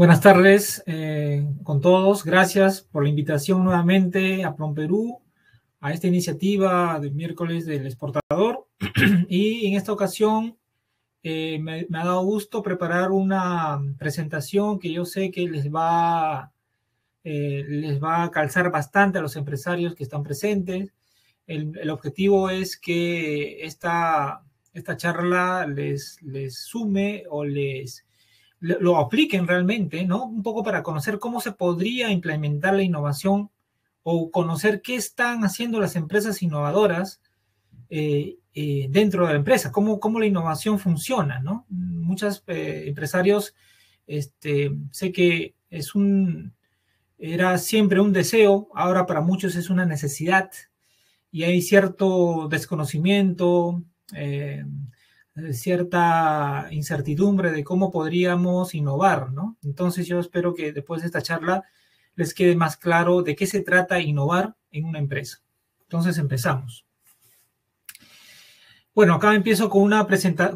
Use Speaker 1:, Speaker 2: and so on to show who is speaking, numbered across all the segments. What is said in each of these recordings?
Speaker 1: Buenas tardes eh, con todos. Gracias por la invitación nuevamente a Prom Perú, a esta iniciativa del miércoles del exportador. y en esta ocasión eh, me, ha dado gusto preparar una presentación que yo sé que les va, eh, les va a calzar bastante a los empresarios que están presentes. El, el objetivo es que esta, esta charla les, les sume o les lo apliquen realmente, ¿no? Un poco para conocer cómo se podría implementar la innovación o conocer qué están haciendo las empresas innovadoras eh, eh, dentro de la empresa, cómo, cómo la innovación funciona, ¿no? Muchos eh, empresarios, este, sé que es un, era siempre un deseo, ahora para muchos es una necesidad y hay cierto desconocimiento, cierta incertidumbre de cómo podríamos innovar, ¿no? Entonces yo espero que después de esta charla les quede más claro de qué se trata innovar en una empresa. Entonces empezamos. Bueno, acá empiezo con, una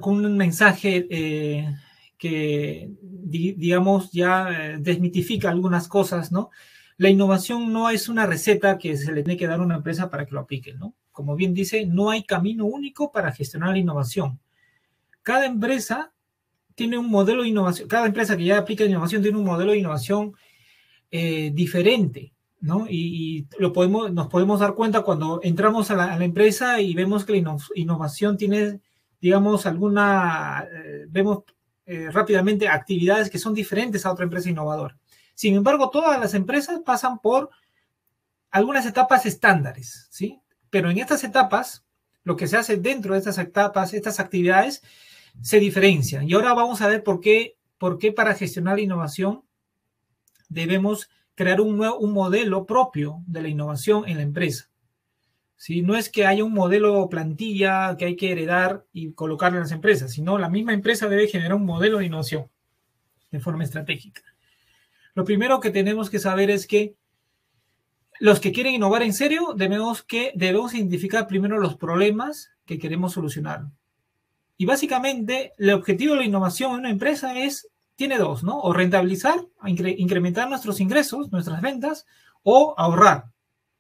Speaker 1: con un mensaje eh, que, digamos, ya eh, desmitifica algunas cosas, ¿no? La innovación no es una receta que se le tiene que dar a una empresa para que lo aplique, ¿no? Como bien dice, no hay camino único para gestionar la innovación cada empresa tiene un modelo de innovación, cada empresa que ya aplica innovación tiene un modelo de innovación eh, diferente, ¿no? Y, lo podemos, nos podemos dar cuenta cuando entramos a la, empresa y vemos que la innovación tiene, digamos, alguna, eh, vemos eh, rápidamente actividades que son diferentes a otra empresa innovadora. Sin embargo, todas las empresas pasan por algunas etapas estándares, ¿sí? Pero en estas etapas, lo que se hace dentro de estas etapas, estas actividades, se diferencian. Y ahora vamos a ver por qué, por qué para gestionar la innovación debemos crear un, nuevo, un modelo propio de la innovación en la empresa. Si No es que haya un modelo plantilla que hay que heredar y colocar en las empresas, sino la misma empresa debe generar un modelo de innovación de forma estratégica. Lo primero que tenemos que saber es que los que quieren innovar en serio debemos, que, debemos identificar primero los problemas que queremos solucionar. Y básicamente, el objetivo de la innovación en una empresa es, tiene dos, ¿no? O rentabilizar, incrementar nuestros ingresos, nuestras ventas, o ahorrar,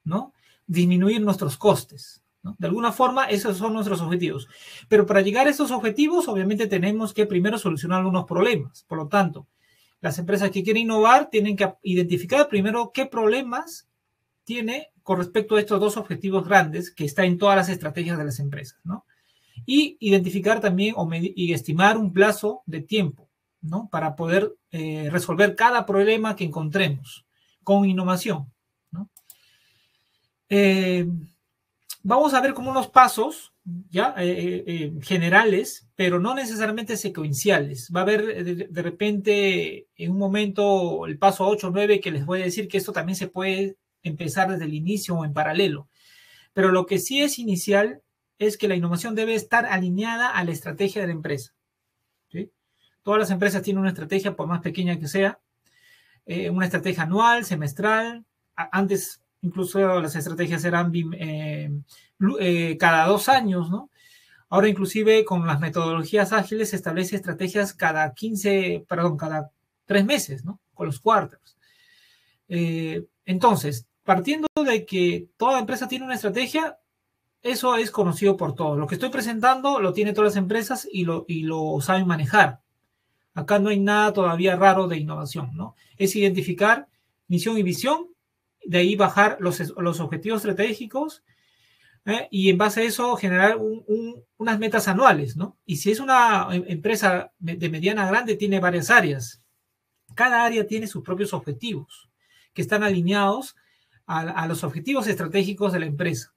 Speaker 1: ¿no? Disminuir nuestros costes. ¿no? De alguna forma, esos son nuestros objetivos. Pero para llegar a esos objetivos, obviamente tenemos que primero solucionar algunos problemas. Por lo tanto, las empresas que quieren innovar tienen que identificar primero qué problemas tiene con respecto a estos dos objetivos grandes que están en todas las estrategias de las empresas, ¿no? Y identificar también y estimar un plazo de tiempo, ¿no? Para poder eh, resolver cada problema que encontremos con innovación, ¿no? Eh, vamos a ver como unos pasos, ¿ya? Eh, generales, pero no necesariamente secuenciales. Va a haber de, de, repente en un momento el paso 8 o 9 que les voy a decir que esto también se puede empezar desde el inicio o en paralelo. Pero lo que sí es inicial es que la innovación debe estar alineada a la estrategia de la empresa. Todas las empresas tienen una estrategia, por más pequeña que sea, eh, una estrategia anual, semestral. Antes incluso las estrategias eran eh, eh, cada dos años, ¿no? Ahora inclusive con las metodologías ágiles se establece estrategias cada 15, perdón, cada tres meses, ¿no? Con los cuartos. entonces, partiendo de que toda empresa tiene una estrategia, eso es conocido por todos. Lo que estoy presentando lo tienen todas las empresas y lo, y lo saben manejar. Acá no hay nada todavía raro de innovación, ¿no? Es identificar misión y visión, de ahí bajar los, los objetivos estratégicos ¿eh? y en base a eso generar unas metas anuales, ¿no? Y si es una em, empresa de mediana grande, tiene varias áreas. Cada área tiene sus propios objetivos que están alineados a los objetivos estratégicos de la empresa.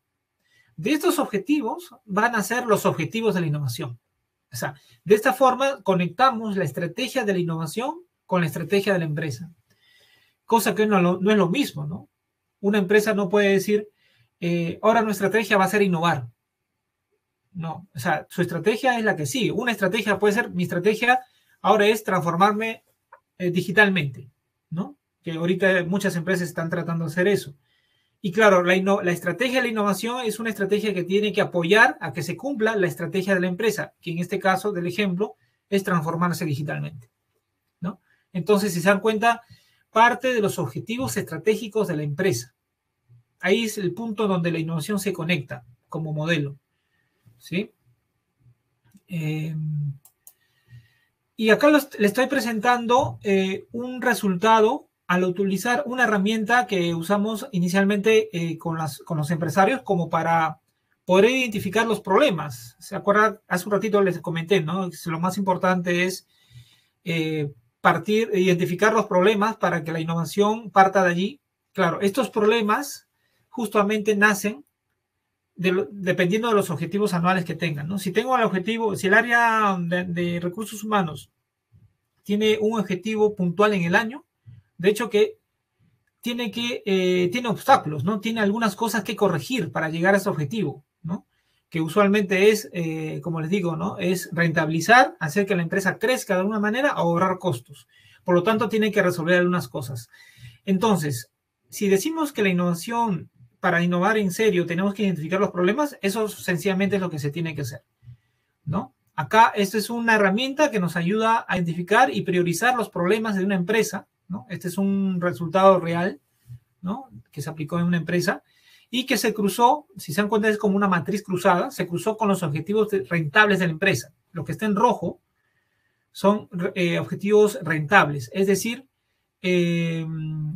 Speaker 1: De estos objetivos van a ser los objetivos de la innovación. O sea, de esta forma conectamos la estrategia de la innovación con la estrategia de la empresa. Cosa que no, es lo mismo, ¿no? Una empresa no puede decir, eh, ahora nuestra estrategia va a ser innovar. No, o sea, su estrategia es la que sí. Una estrategia puede ser, mi estrategia ahora es transformarme eh, digitalmente, ¿no? Que ahorita muchas empresas están tratando de hacer eso. Y claro, la, estrategia de la innovación es una estrategia que tiene que apoyar a que se cumpla la estrategia de la empresa, que en este caso del ejemplo es transformarse digitalmente. ¿no? Entonces, si se dan cuenta, parte de los objetivos estratégicos de la empresa. Ahí es el punto donde la innovación se conecta como modelo. ¿Sí? Em, y acá le estoy presentando eh, un resultado al utilizar una herramienta que usamos inicialmente eh, con, las, con los empresarios como para poder identificar los problemas. ¿Se acuerdan? Hace un ratito les comenté, ¿no? Lo más importante es eh, partir, identificar los problemas para que la innovación parta de allí. Claro, estos problemas justamente nacen dependiendo de los objetivos anuales que tengan, ¿no? Si tengo el objetivo, si el área de, recursos humanos tiene un objetivo puntual en el año, de hecho que tiene que, eh, tiene obstáculos, ¿no? Tiene algunas cosas que corregir para llegar a ese objetivo que usualmente es, eh, como les digo, ¿no? Es rentabilizar, hacer que la empresa crezca de alguna manera o ahorrar costos. Por lo tanto, tiene que resolver algunas cosas. Entonces, si decimos que la innovación, para innovar en serio, tenemos que identificar los problemas, eso sencillamente es lo que se tiene que hacer, ¿no? Acá, esta es una herramienta que nos ayuda a identificar y priorizar los problemas de una empresa, ¿no? Este es un resultado real, ¿no? Que se aplicó en una empresa y que se cruzó, si se dan cuenta es como una matriz cruzada, se cruzó con los objetivos rentables de la empresa. Lo que está en rojo son eh, objetivos rentables, es decir, eh,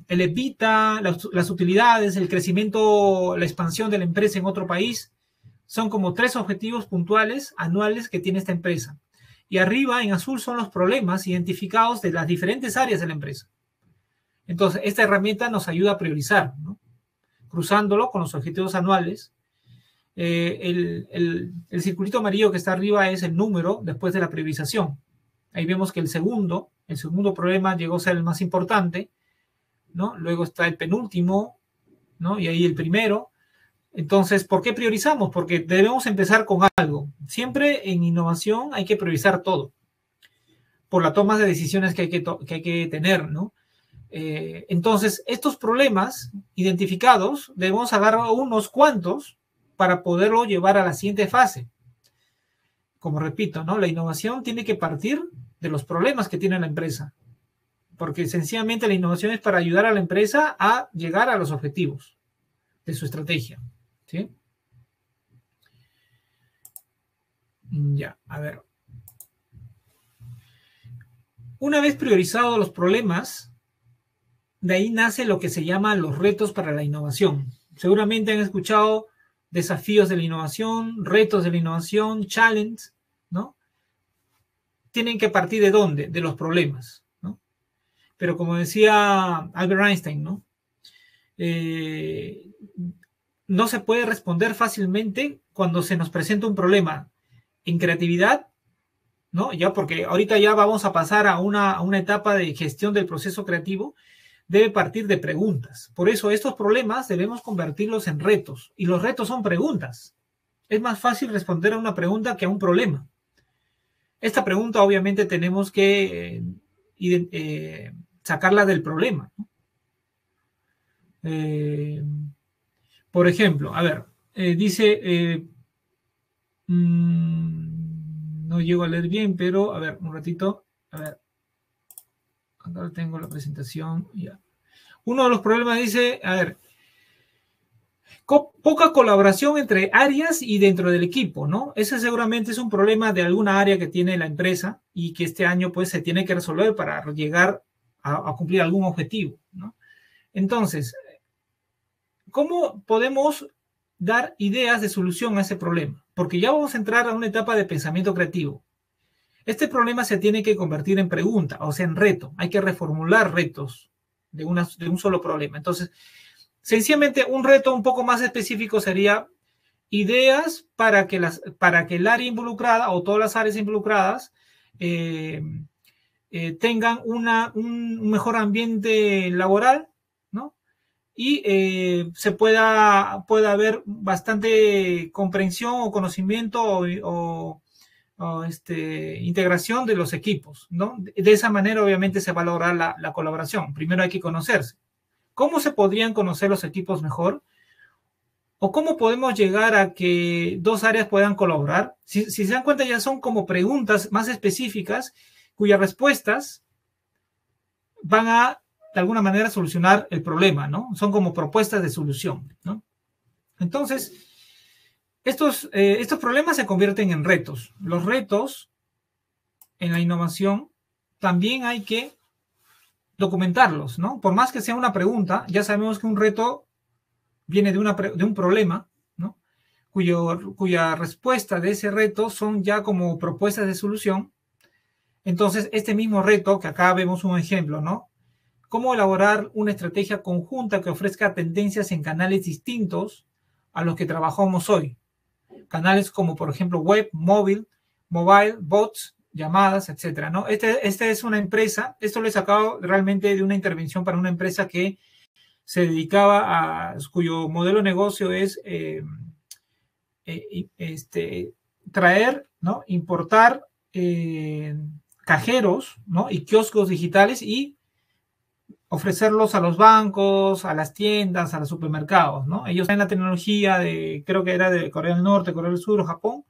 Speaker 1: el evita, las, utilidades, el crecimiento, la expansión de la empresa en otro país, son como tres objetivos puntuales anuales que tiene esta empresa. Y arriba en azul son los problemas identificados de las diferentes áreas de la empresa. Entonces, esta herramienta nos ayuda a priorizar, ¿no? cruzándolo con los objetivos anuales. Eh, el, el, circulito amarillo que está arriba es el número después de la priorización. Ahí vemos que el segundo, el segundo problema llegó a ser el más importante, ¿no? Luego está el penúltimo, ¿no? Y ahí el primero. Entonces, ¿por qué priorizamos? Porque debemos empezar con algo. Siempre en innovación hay que priorizar todo por la toma de decisiones que hay que, que, hay que tener, ¿no? Eh, entonces, estos problemas identificados debemos agarrar unos cuantos para poderlo llevar a la siguiente fase. Como repito, ¿no? La innovación tiene que partir de los problemas que tiene la empresa, porque sencillamente la innovación es para ayudar a la empresa a llegar a los objetivos de su estrategia. ¿sí? Ya, a ver. Una vez priorizados los problemas, de ahí nace lo que se llama los retos para la innovación. Seguramente han escuchado desafíos de la innovación, retos de la innovación, challenge, ¿no? Tienen que partir de dónde? De los problemas, ¿no? Pero como decía Albert Einstein, ¿no? Eh, no se puede responder fácilmente cuando se nos presenta un problema en creatividad, ¿no? Ya porque ahorita ya vamos a pasar a una, a una etapa de gestión del proceso creativo debe partir de preguntas. Por eso estos problemas debemos convertirlos en retos. Y los retos son preguntas. Es más fácil responder a una pregunta que a un problema. Esta pregunta obviamente tenemos que eh, eh, sacarla del problema. Eh, por ejemplo, a ver, dice, mm, no llego a leer bien, pero a ver, un ratito, a ver, Acá tengo la presentación. Ya. Uno de los problemas dice, a ver, poca colaboración entre áreas y dentro del equipo, ¿no? Ese seguramente es un problema de alguna área que tiene la empresa y que este año pues se tiene que resolver para llegar a, a cumplir algún objetivo, ¿no? Entonces, ¿cómo podemos dar ideas de solución a ese problema? Porque ya vamos a entrar a una etapa de pensamiento creativo. Este problema se tiene que convertir en pregunta, o sea, en reto. Hay que reformular retos de, de un solo problema. Entonces, sencillamente un reto un poco más específico sería ideas para que, las, para que el área involucrada o todas las áreas involucradas eh, eh, tengan una, un mejor ambiente laboral, ¿no? Y eh, se pueda, pueda haber bastante comprensión o conocimiento o este, integración de los equipos, ¿no? De esa manera, obviamente, se va a lograr la, colaboración. Primero hay que conocerse. ¿Cómo se podrían conocer los equipos mejor? ¿O cómo podemos llegar a que dos áreas puedan colaborar? Si, si se dan cuenta, ya son como preguntas más específicas cuyas respuestas van a, de alguna manera, solucionar el problema, ¿no? Son como propuestas de solución, ¿no? Entonces, estos, eh, estos problemas se convierten en retos. Los retos en la innovación también hay que documentarlos, ¿no? Por más que sea una pregunta, ya sabemos que un reto viene de, una, de un problema, ¿no? Cuya respuesta de ese reto son ya como propuestas de solución. Entonces, este mismo reto, que acá vemos un ejemplo, ¿no? Cómo elaborar una estrategia conjunta que ofrezca tendencias en canales distintos a los que trabajamos hoy. Canales como, por ejemplo, web, móvil, mobile, bots, llamadas, etcétera, ¿no? Este, esta es una empresa, esto lo he sacado realmente de una intervención para una empresa que se dedicaba a, cuyo modelo de negocio es eh, eh, este, traer, ¿no? Importar eh, cajeros, ¿no? Y kioscos digitales y ofrecerlos a los bancos, a las tiendas, a los supermercados, ¿no? Ellos tienen la tecnología de, creo que era de Corea del Norte, Corea del Sur, Japón,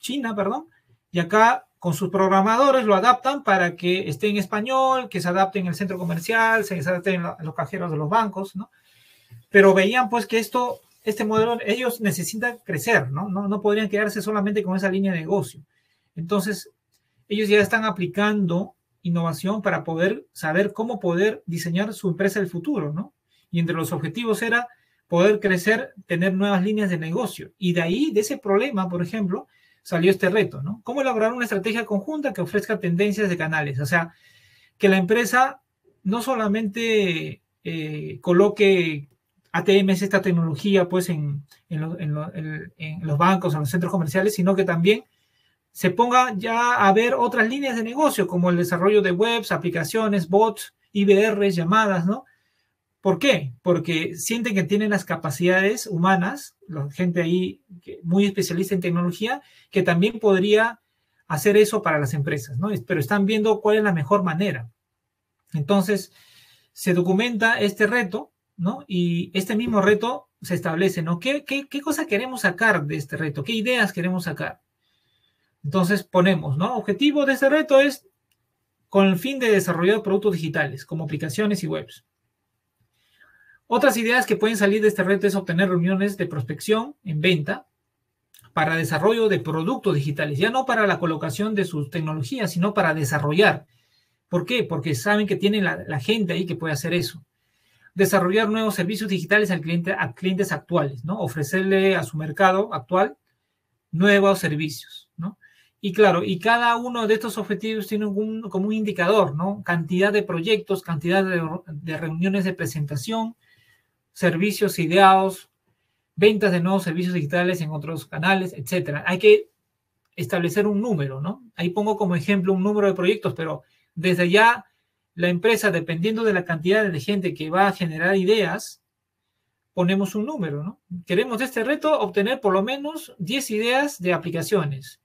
Speaker 1: China, perdón, y acá con sus programadores lo adaptan para que esté en español, que se adapte en el centro comercial, se adapte en los cajeros de los bancos, ¿no? Pero veían pues que esto, este modelo, ellos necesitan crecer, ¿no? No, no podrían quedarse solamente con esa línea de negocio. Entonces, ellos ya están aplicando innovación para poder saber cómo poder diseñar su empresa del futuro, ¿no? Y entre los objetivos era poder crecer, tener nuevas líneas de negocio. Y de ahí, de ese problema, por ejemplo, salió este reto, ¿no? ¿Cómo elaborar una estrategia conjunta que ofrezca tendencias de canales? O sea, que la empresa no solamente eh, coloque ATMs, esta tecnología, pues en, los bancos, en los centros comerciales, sino que también se ponga ya a ver otras líneas de negocio, como el desarrollo de webs, aplicaciones, bots, IBRs, llamadas, ¿no? ¿Por qué? Porque sienten que tienen las capacidades humanas, la gente ahí muy especialista en tecnología, que también podría hacer eso para las empresas, ¿no? Pero están viendo cuál es la mejor manera. Entonces, se documenta este reto, ¿no? Y este mismo reto se establece, ¿no? ¿Qué, qué, qué cosa queremos sacar de este reto? ¿Qué ideas queremos sacar? Entonces ponemos, ¿no? Objetivo de este reto es con el fin de desarrollar productos digitales, como aplicaciones y webs. Otras ideas que pueden salir de este reto es obtener reuniones de prospección en venta para desarrollo de productos digitales, ya no para la colocación de sus tecnologías, sino para desarrollar. ¿Por qué? Porque saben que tienen la, gente ahí que puede hacer eso. Desarrollar nuevos servicios digitales al cliente, a clientes actuales, ¿no? Ofrecerle a su mercado actual nuevos servicios. Y claro, y cada uno de estos objetivos tiene un, como un indicador, ¿no? Cantidad de proyectos, cantidad de reuniones de presentación, servicios ideados, ventas de nuevos servicios digitales en otros canales, etcétera. Hay que establecer un número, ¿no? Ahí pongo como ejemplo un número de proyectos, pero desde ya la empresa, dependiendo de la cantidad de gente que va a generar ideas, ponemos un número, ¿no? Queremos de este reto obtener por lo menos 10 ideas de aplicaciones,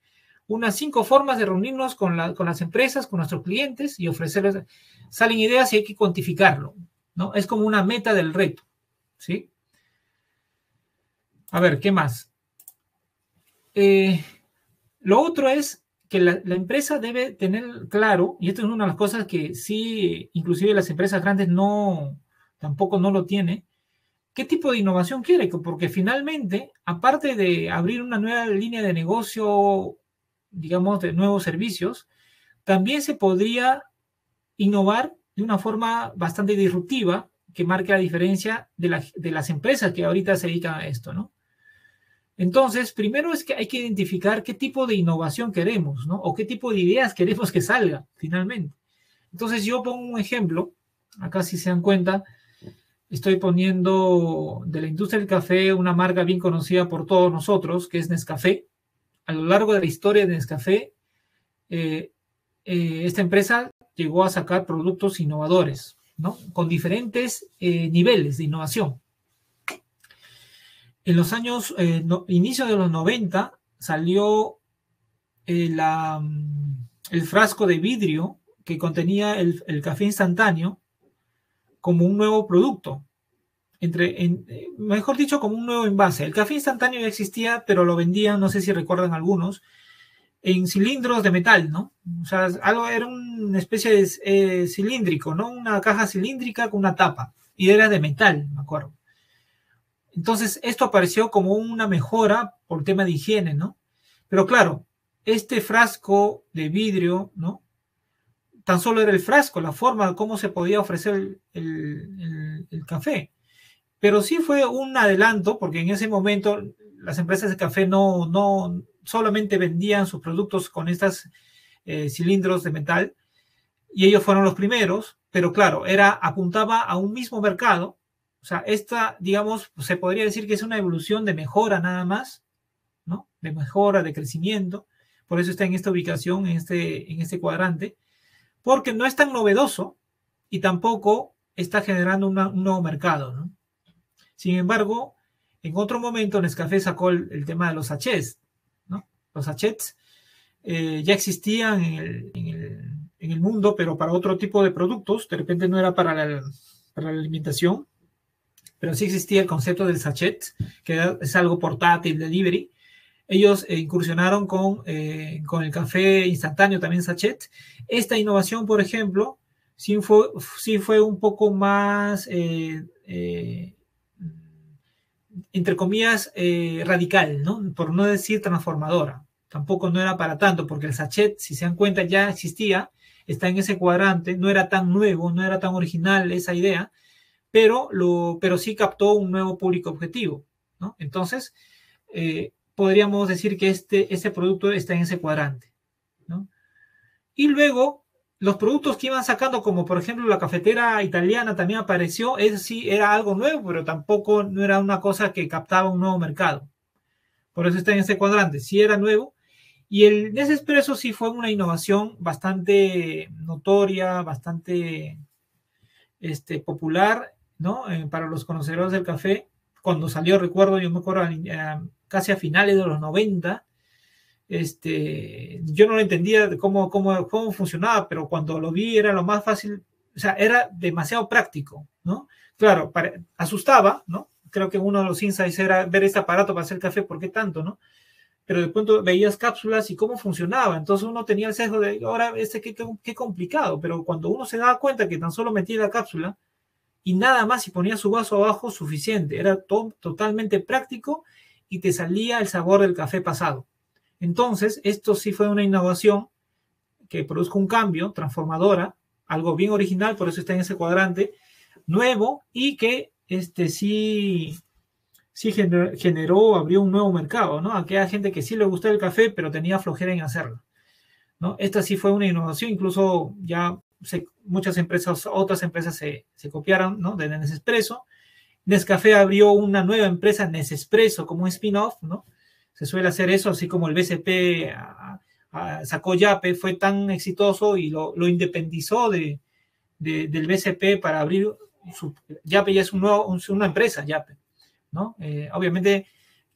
Speaker 1: unas 5 formas de reunirnos con, con las empresas, con nuestros clientes y ofrecerles, salen ideas y hay que cuantificarlo, ¿no? Es como una meta del reto. ¿sí? A ver, ¿qué más? Eh, lo otro es que la, empresa debe tener claro, y esto es una de las cosas que sí, inclusive las empresas grandes no, tampoco no lo tiene, qué tipo de innovación quiere, porque finalmente, aparte de abrir una nueva línea de negocio, digamos, de nuevos servicios, también se podría innovar de una forma bastante disruptiva que marque la diferencia de, de, las empresas que ahorita se dedican a esto, ¿no? Entonces, primero es que hay que identificar qué tipo de innovación queremos, ¿no? O qué tipo de ideas queremos que salga finalmente. Entonces, yo pongo un ejemplo, acá si se dan cuenta, estoy poniendo de la industria del café una marca bien conocida por todos nosotros, que es Nescafé. A lo largo de la historia de Nescafé, eh, eh, esta empresa llegó a sacar productos innovadores, con diferentes eh, niveles de innovación. En los años, eh, inicio de los 90, salió mm, el frasco de vidrio que contenía el, café instantáneo como un nuevo producto. Entre, mejor dicho, como un nuevo envase. El café instantáneo ya existía, pero lo vendían, no sé si recuerdan algunos, en cilindros de metal, ¿no? O sea, algo era una especie de eh, cilíndrico, ¿no? Una caja cilíndrica con una tapa y era de metal, me acuerdo. Entonces, esto apareció como una mejora por tema de higiene, ¿no? Pero claro, este frasco de vidrio, ¿no? Tan solo era el frasco, la forma cómo se podía ofrecer el café. Pero sí fue un adelanto, porque en ese momento las empresas de café no, no solamente vendían sus productos con estos eh, cilindros de metal, y ellos fueron los primeros, pero claro, era, apuntaba a un mismo mercado. O sea, esta, digamos, se podría decir que es una evolución de mejora nada más, ¿no? De mejora, de crecimiento. Por eso está en esta ubicación, en este, en este cuadrante, porque no es tan novedoso y tampoco está generando un nuevo mercado, ¿no? Sin embargo, en otro momento Nescafé sacó el, tema de los sachets, ¿no? Los sachets eh, ya existían en el, mundo, pero para otro tipo de productos, de repente no era para la, alimentación, pero sí existía el concepto del sachet, que es algo portátil, delivery. Ellos eh, incursionaron con, eh, con el café instantáneo, también sachet. Esta innovación, por ejemplo, sí fue, sí fue un poco más entre comillas, eh, radical, ¿no? Por no decir transformadora. Tampoco no era para tanto, porque el sachet, si se dan cuenta, ya existía, está en ese cuadrante, no era tan nuevo, no era tan original esa idea, pero, lo, pero sí captó un nuevo público objetivo, ¿no? Entonces, eh, podríamos decir que este, este producto está en ese cuadrante, ¿no? Y luego, los productos que iban sacando, como por ejemplo la cafetera italiana también apareció, es sí era algo nuevo, pero tampoco no era una cosa que captaba un nuevo mercado. Por eso está en este cuadrante, sí era nuevo. Y el Nespresso sí fue una innovación bastante notoria, bastante este, popular, ¿no? Eh, para los conocedores del café. Cuando salió, recuerdo, yo me acuerdo, eh, casi a finales de los 90, este, yo no lo entendía cómo, cómo, cómo funcionaba, pero cuando lo vi era lo más fácil, o sea, era demasiado práctico, ¿no? Claro, asustaba, ¿no? Creo que uno de los insights era ver este aparato para hacer café, ¿por qué tanto, no? Pero de pronto veías cápsulas y cómo funcionaba, entonces uno tenía el sesgo de, ahora, este qué, qué complicado, pero cuando uno se daba cuenta que tan solo metía la cápsula y nada más y ponía su vaso abajo, suficiente, era totalmente práctico y te salía el sabor del café pasado. Entonces, esto sí fue una innovación que produjo un cambio, transformadora, algo bien original, por eso está en ese cuadrante, nuevo y que este, sí, sí generó, abrió un nuevo mercado, ¿no? Aquella gente que sí le gustaba el café, pero tenía flojera en hacerlo, ¿no? Esta sí fue una innovación, incluso ya muchas empresas, otras empresas se, se copiaron, ¿no? De Nespresso. Nescafé abrió una nueva empresa, Nespresso, como un spin-off, ¿no? Se suele hacer eso, así como el BCP sacó Yape, fue tan exitoso y lo, independizó de, del BCP para abrir su, Yape ya es una empresa, Yape, ¿no? Eh, obviamente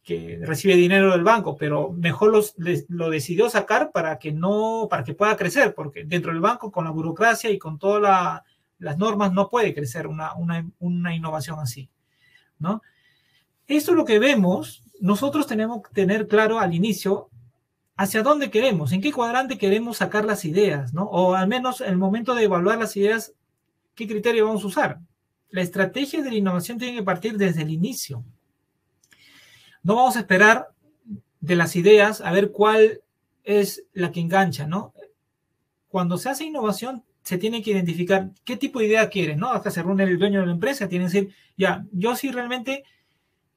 Speaker 1: que recibe dinero del banco, pero mejor lo decidió sacar para que no, para que pueda crecer, porque dentro del banco con la burocracia y con todas las normas no puede crecer una, una, una innovación así, ¿no? Esto es lo que vemos nosotros tenemos que tener claro al inicio hacia dónde queremos, en qué cuadrante queremos sacar las ideas, ¿no? O al menos el momento de evaluar las ideas, qué criterio vamos a usar. La estrategia de la innovación tiene que partir desde el inicio. No vamos a esperar de las ideas a ver cuál es la que engancha, ¿no? Cuando se hace innovación, se tiene que identificar qué tipo de idea quiere, ¿no? Hasta se reúne el dueño de la empresa, tiene que decir, ya, yo sí realmente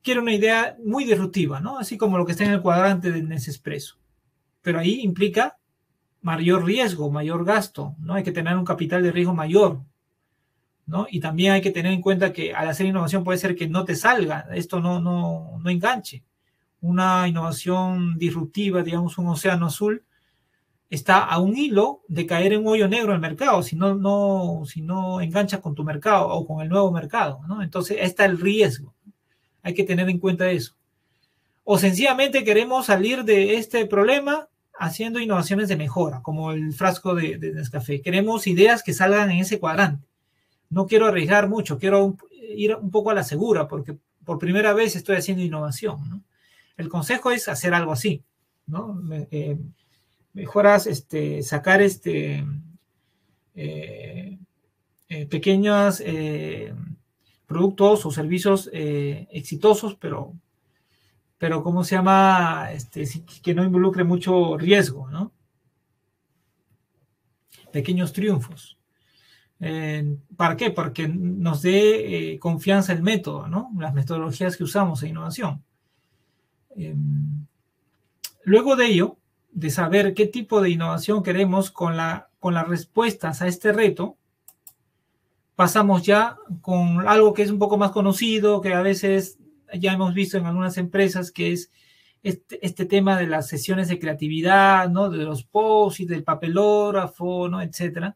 Speaker 1: quiere una idea muy disruptiva, ¿no? Así como lo que está en el cuadrante del Nespresso. Pero ahí implica mayor riesgo, mayor gasto, ¿no? Hay que tener un capital de riesgo mayor, ¿no? Y también hay que tener en cuenta que al hacer innovación puede ser que no te salga, esto no, no, no enganche. Una innovación disruptiva, digamos un océano azul, está a un hilo de caer en un hoyo negro el mercado, si no, no, si no enganchas con tu mercado o con el nuevo mercado, ¿no? Entonces, está el riesgo. Hay que tener en cuenta eso. O sencillamente queremos salir de este problema haciendo innovaciones de mejora, como el frasco de, de Nescafé. Queremos ideas que salgan en ese cuadrante. No quiero arriesgar mucho, quiero ir un poco a la segura, porque por primera vez estoy haciendo innovación. El consejo es hacer algo así. ¿no? Eh, mejoras este, sacar este, eh, eh, pequeños eh, productos o servicios exitosos, pero, pero ¿cómo se llama? Este, que no involucre mucho riesgo, ¿no? Pequeños triunfos. ¿Para qué? Porque nos dé confianza el método, ¿no? Las metodologías que usamos en innovación. Em, luego de ello, de saber qué tipo de innovación queremos con, la, con las respuestas a este reto, pasamos ya con algo que es un poco más conocido, que a veces ya hemos visto en algunas empresas, que es este, este tema de las sesiones de creatividad, ¿no? De los posts y del papelógrafo, ¿no? Etcétera.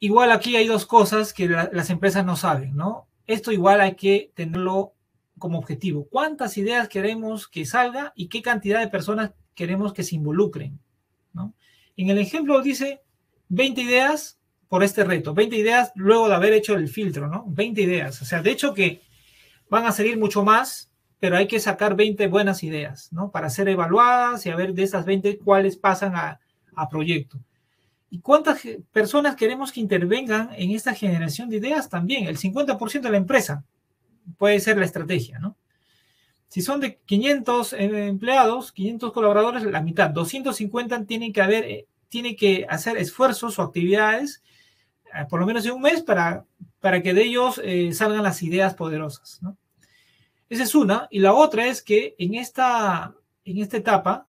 Speaker 1: Igual aquí hay dos cosas que las empresas no saben, ¿no? Esto igual hay que tenerlo como objetivo. ¿Cuántas ideas queremos que salga y qué cantidad de personas queremos que se involucren. ¿no? En el ejemplo dice 20 ideas por este reto, 20 ideas luego de haber hecho el filtro, ¿no? 20 ideas. O sea, de hecho que van a salir mucho más, pero hay que sacar 20 buenas ideas, ¿no? Para ser evaluadas y a ver de esas 20 cuáles pasan a, a proyecto. ¿Y cuántas personas queremos que intervengan en esta generación de ideas? También, el 50% de la empresa puede ser la estrategia, ¿no? Si son de 500 eh, empleados, 500 colaboradores, la mitad, 250 tienen que haber, eh, tienen que hacer esfuerzos o actividades por lo menos de un mes para, para que de ellos salgan las ideas poderosas. ¿no? Esa es una. Y la otra es que en esta, en esta etapa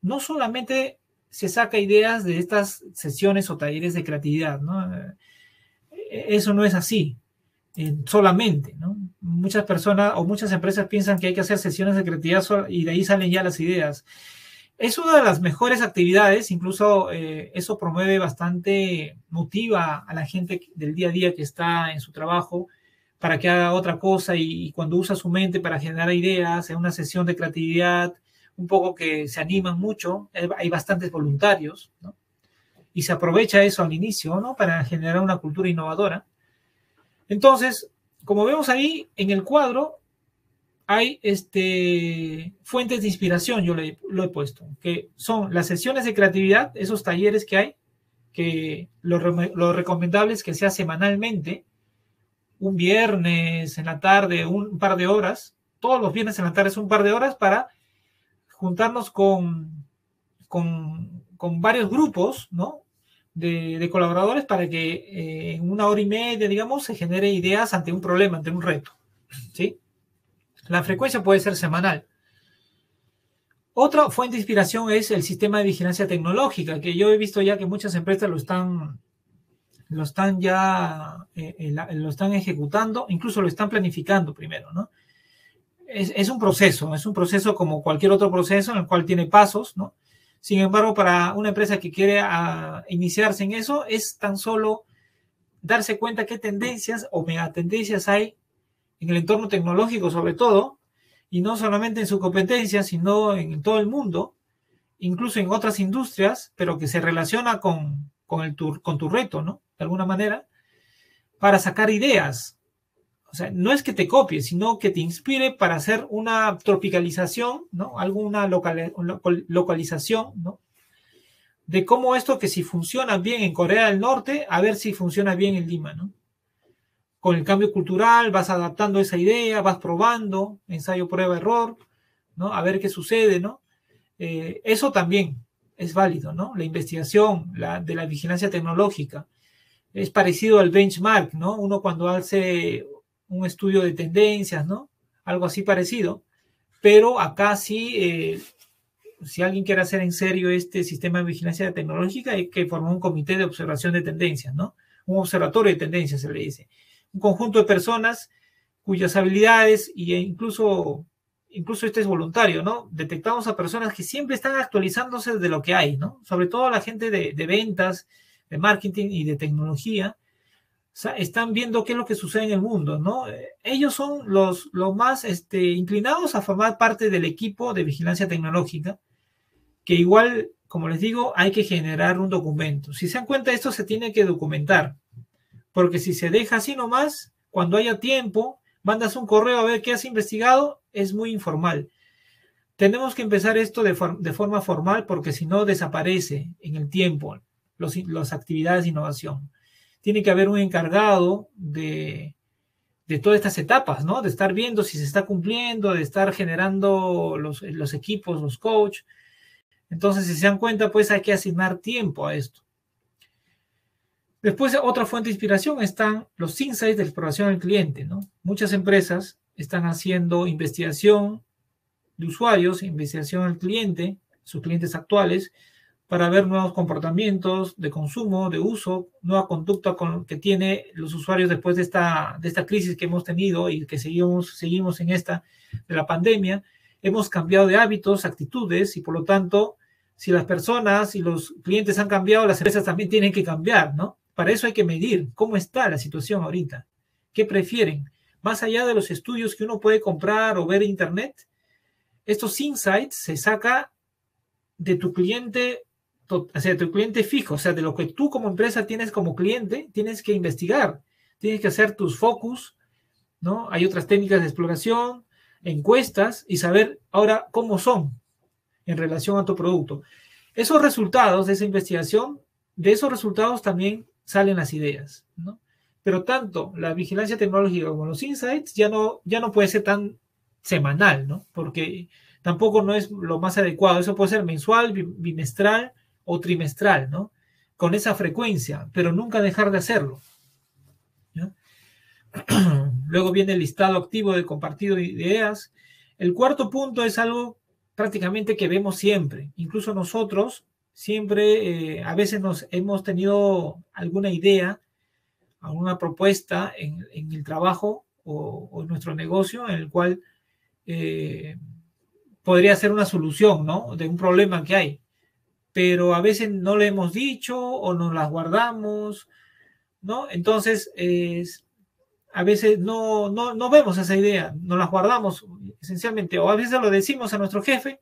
Speaker 1: no solamente se saca ideas de estas sesiones o talleres de creatividad. ¿no? Eso no es así solamente, ¿no? Muchas personas o muchas empresas piensan que hay que hacer sesiones de creatividad y de ahí salen ya las ideas. Es una de las mejores actividades, incluso eh, eso promueve bastante, motiva a la gente del día a día que está en su trabajo para que haga otra cosa y, cuando usa su mente para generar ideas, en una sesión de creatividad, un poco que se animan mucho, hay bastantes voluntarios, ¿no? Y se aprovecha eso al inicio, ¿no? Para generar una cultura innovadora. Entonces, como vemos ahí en el cuadro, hay este, fuentes de inspiración, yo le, lo he puesto, que son las sesiones de creatividad, esos talleres que hay, que lo, recomendable es que sea semanalmente, un viernes en la tarde, un par de horas, todos los viernes en la tarde un par de horas para juntarnos con, con, con varios grupos, ¿no? de, colaboradores para que eh, en una hora y media, digamos, se genere ideas ante un problema, ante un reto. ¿sí? La frecuencia puede ser semanal. Otra fuente de inspiración es el sistema de vigilancia tecnológica, que yo he visto ya que muchas empresas lo están, lo están ya, eh, eh, lo están ejecutando, incluso lo están planificando primero, ¿no? Es, un proceso, es un proceso como cualquier otro proceso en el cual tiene pasos, ¿no? Sin embargo, para una empresa que quiere ah, iniciarse en eso, es tan solo darse cuenta qué tendencias o megatendencias hay en el entorno tecnológico sobre todo, y no solamente en su competencia, sino en todo el mundo, incluso en otras industrias, pero que se relaciona con, con, el, con tu reto, ¿no? De alguna manera, para sacar ideas, o sea, no es que te copie, sino que te inspire para hacer una tropicalización, ¿no? Alguna localización, ¿no? De cómo esto que si funciona bien en Corea del Norte, a ver si funciona bien en Lima, ¿no? Con el cambio cultural vas adaptando esa idea, vas probando, ensayo, prueba, error, ¿no? A ver qué sucede, ¿no? Eh, eso también es válido, ¿no? La investigación la, de la vigilancia tecnológica es parecido al benchmark, ¿no? Uno cuando hace un estudio de tendencias, ¿no? Algo así parecido. Pero acá sí, eh, si alguien quiere hacer en serio este sistema de vigilancia tecnológica, hay que formar un comité de observación de tendencias, ¿no? Un observatorio de tendencias, se le dice. Un conjunto de personas cuyas habilidades, e incluso, incluso este es voluntario, ¿no? Detectamos a personas que siempre están actualizándose de lo que hay, ¿no? Sobre todo la gente de, ventas, de marketing y de tecnología, están viendo qué es lo que sucede en el mundo, ¿no? Ellos son los, los más este, inclinados a formar parte del equipo de vigilancia tecnológica, que igual, como les digo, hay que generar un documento. Si se dan cuenta, esto se tiene que documentar, porque si se deja así nomás, cuando haya tiempo, mandas un correo a ver qué has investigado, es muy informal. tenemos que empezar esto de, forma formal porque si no desaparece en el tiempo las actividades de innovación. Tiene que haber un encargado de, de todas estas etapas, ¿no? De estar viendo si se está cumpliendo, de estar generando los, los equipos, los coach. Entonces, si se dan cuenta, pues hay que asignar tiempo a esto. Después, otra fuente de inspiración están los insights de exploración del cliente, ¿no? Muchas empresas están haciendo investigación de usuarios, investigación al cliente, sus clientes actuales, para ver nuevos comportamientos de consumo, de uso, nueva conducta con, que tiene los usuarios después de esta, de esta crisis que hemos tenido y que seguimos, seguimos en esta de la pandemia. Hemos cambiado de hábitos, actitudes y por lo tanto, si las personas y los clientes han cambiado, las empresas también tienen que cambiar, ¿no? Para eso hay que medir cómo está la situación ahorita, qué prefieren. Más allá de los estudios que uno puede comprar o ver en internet, estos insights se saca de tu cliente o sea, tu cliente fijo, o sea, de lo que tú como empresa tienes como cliente, tienes que investigar, tienes que hacer tus focus, ¿no? Hay otras técnicas de exploración, encuestas y saber ahora cómo son en relación a tu producto. Esos resultados de esa investigación, de esos resultados también salen las ideas, ¿no? Pero tanto la vigilancia tecnológica como los insights ya no, ya no puede ser tan semanal, ¿no? Porque tampoco no es lo más adecuado. Eso puede ser mensual, bimestral o trimestral, ¿no? Con esa frecuencia, pero nunca dejar de hacerlo. Luego viene el listado activo de compartido de ideas. El cuarto punto es algo prácticamente que vemos siempre. Incluso nosotros siempre, eh, a veces nos hemos tenido alguna idea, alguna propuesta en, el trabajo o, en nuestro negocio en el cual eh, podría ser una solución, ¿no? De un problema que hay pero a veces no le hemos dicho o nos las guardamos, ¿no? Entonces, a veces no, no, no vemos esa idea, nos las guardamos esencialmente, o a veces lo decimos a nuestro jefe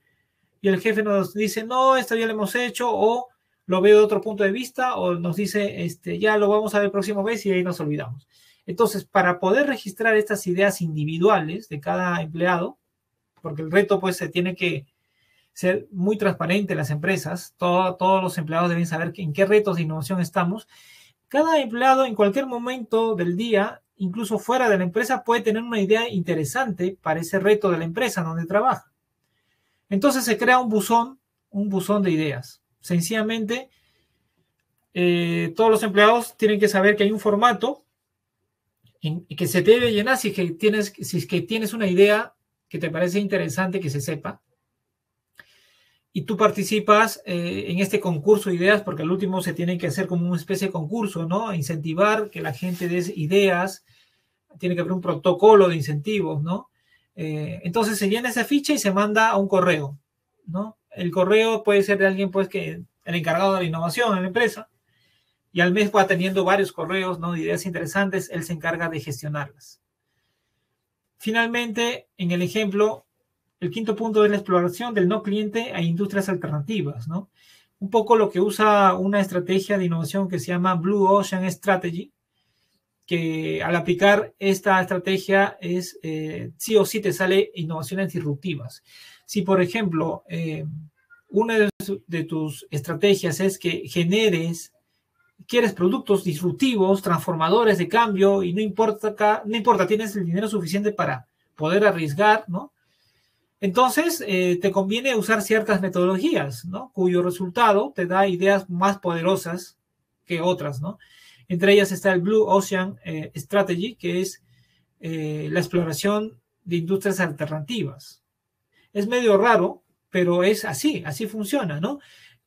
Speaker 1: y el jefe nos dice, no, esto ya lo hemos hecho, o lo veo de otro punto de vista, o nos dice, este, ya lo vamos a ver el próximo vez y ahí nos olvidamos. Entonces, para poder registrar estas ideas individuales de cada empleado, porque el reto pues se tiene que ser muy transparente las empresas, todos los empleados deben saber en qué retos de innovación estamos. Cada empleado en cualquier momento del día, incluso fuera de la empresa, puede tener una idea interesante para ese reto de la empresa donde trabaja. Entonces se crea un buzón, un buzón de ideas. Sencillamente, eh, todos los empleados tienen que saber que hay un formato que se debe llenar si que tienes, si es que tienes una idea que te parece interesante que se sepa y tú participas eh, en este concurso de ideas, porque al último se tiene que hacer como una especie de concurso, ¿no? Incentivar que la gente dé ideas, tiene que haber un protocolo de incentivos, ¿no? Eh, entonces se llena esa ficha y se manda a un correo, ¿no? El correo puede ser de alguien, pues, que el encargado de la innovación en la empresa, y al mes va teniendo varios correos, ¿no? De ideas interesantes, él se encarga de gestionarlas. Finalmente, en el ejemplo, el quinto punto es la exploración del no cliente a industrias alternativas, ¿no? Un poco lo que usa una estrategia de innovación que se llama Blue Ocean Strategy, que al aplicar esta estrategia es eh, sí o sí te sale innovaciones disruptivas. Si, por ejemplo, eh, una de, tus estrategias es que generes, quieres productos disruptivos, transformadores de cambio y no importa, no importa, tienes el dinero suficiente para poder arriesgar, ¿no? Entonces, eh, te conviene usar ciertas metodologías, ¿no? Cuyo resultado te da ideas más poderosas que otras, ¿no? Entre ellas está el Blue Ocean eh, Strategy, que es eh, la exploración de industrias alternativas. Es medio raro, pero es así, así funciona, ¿no?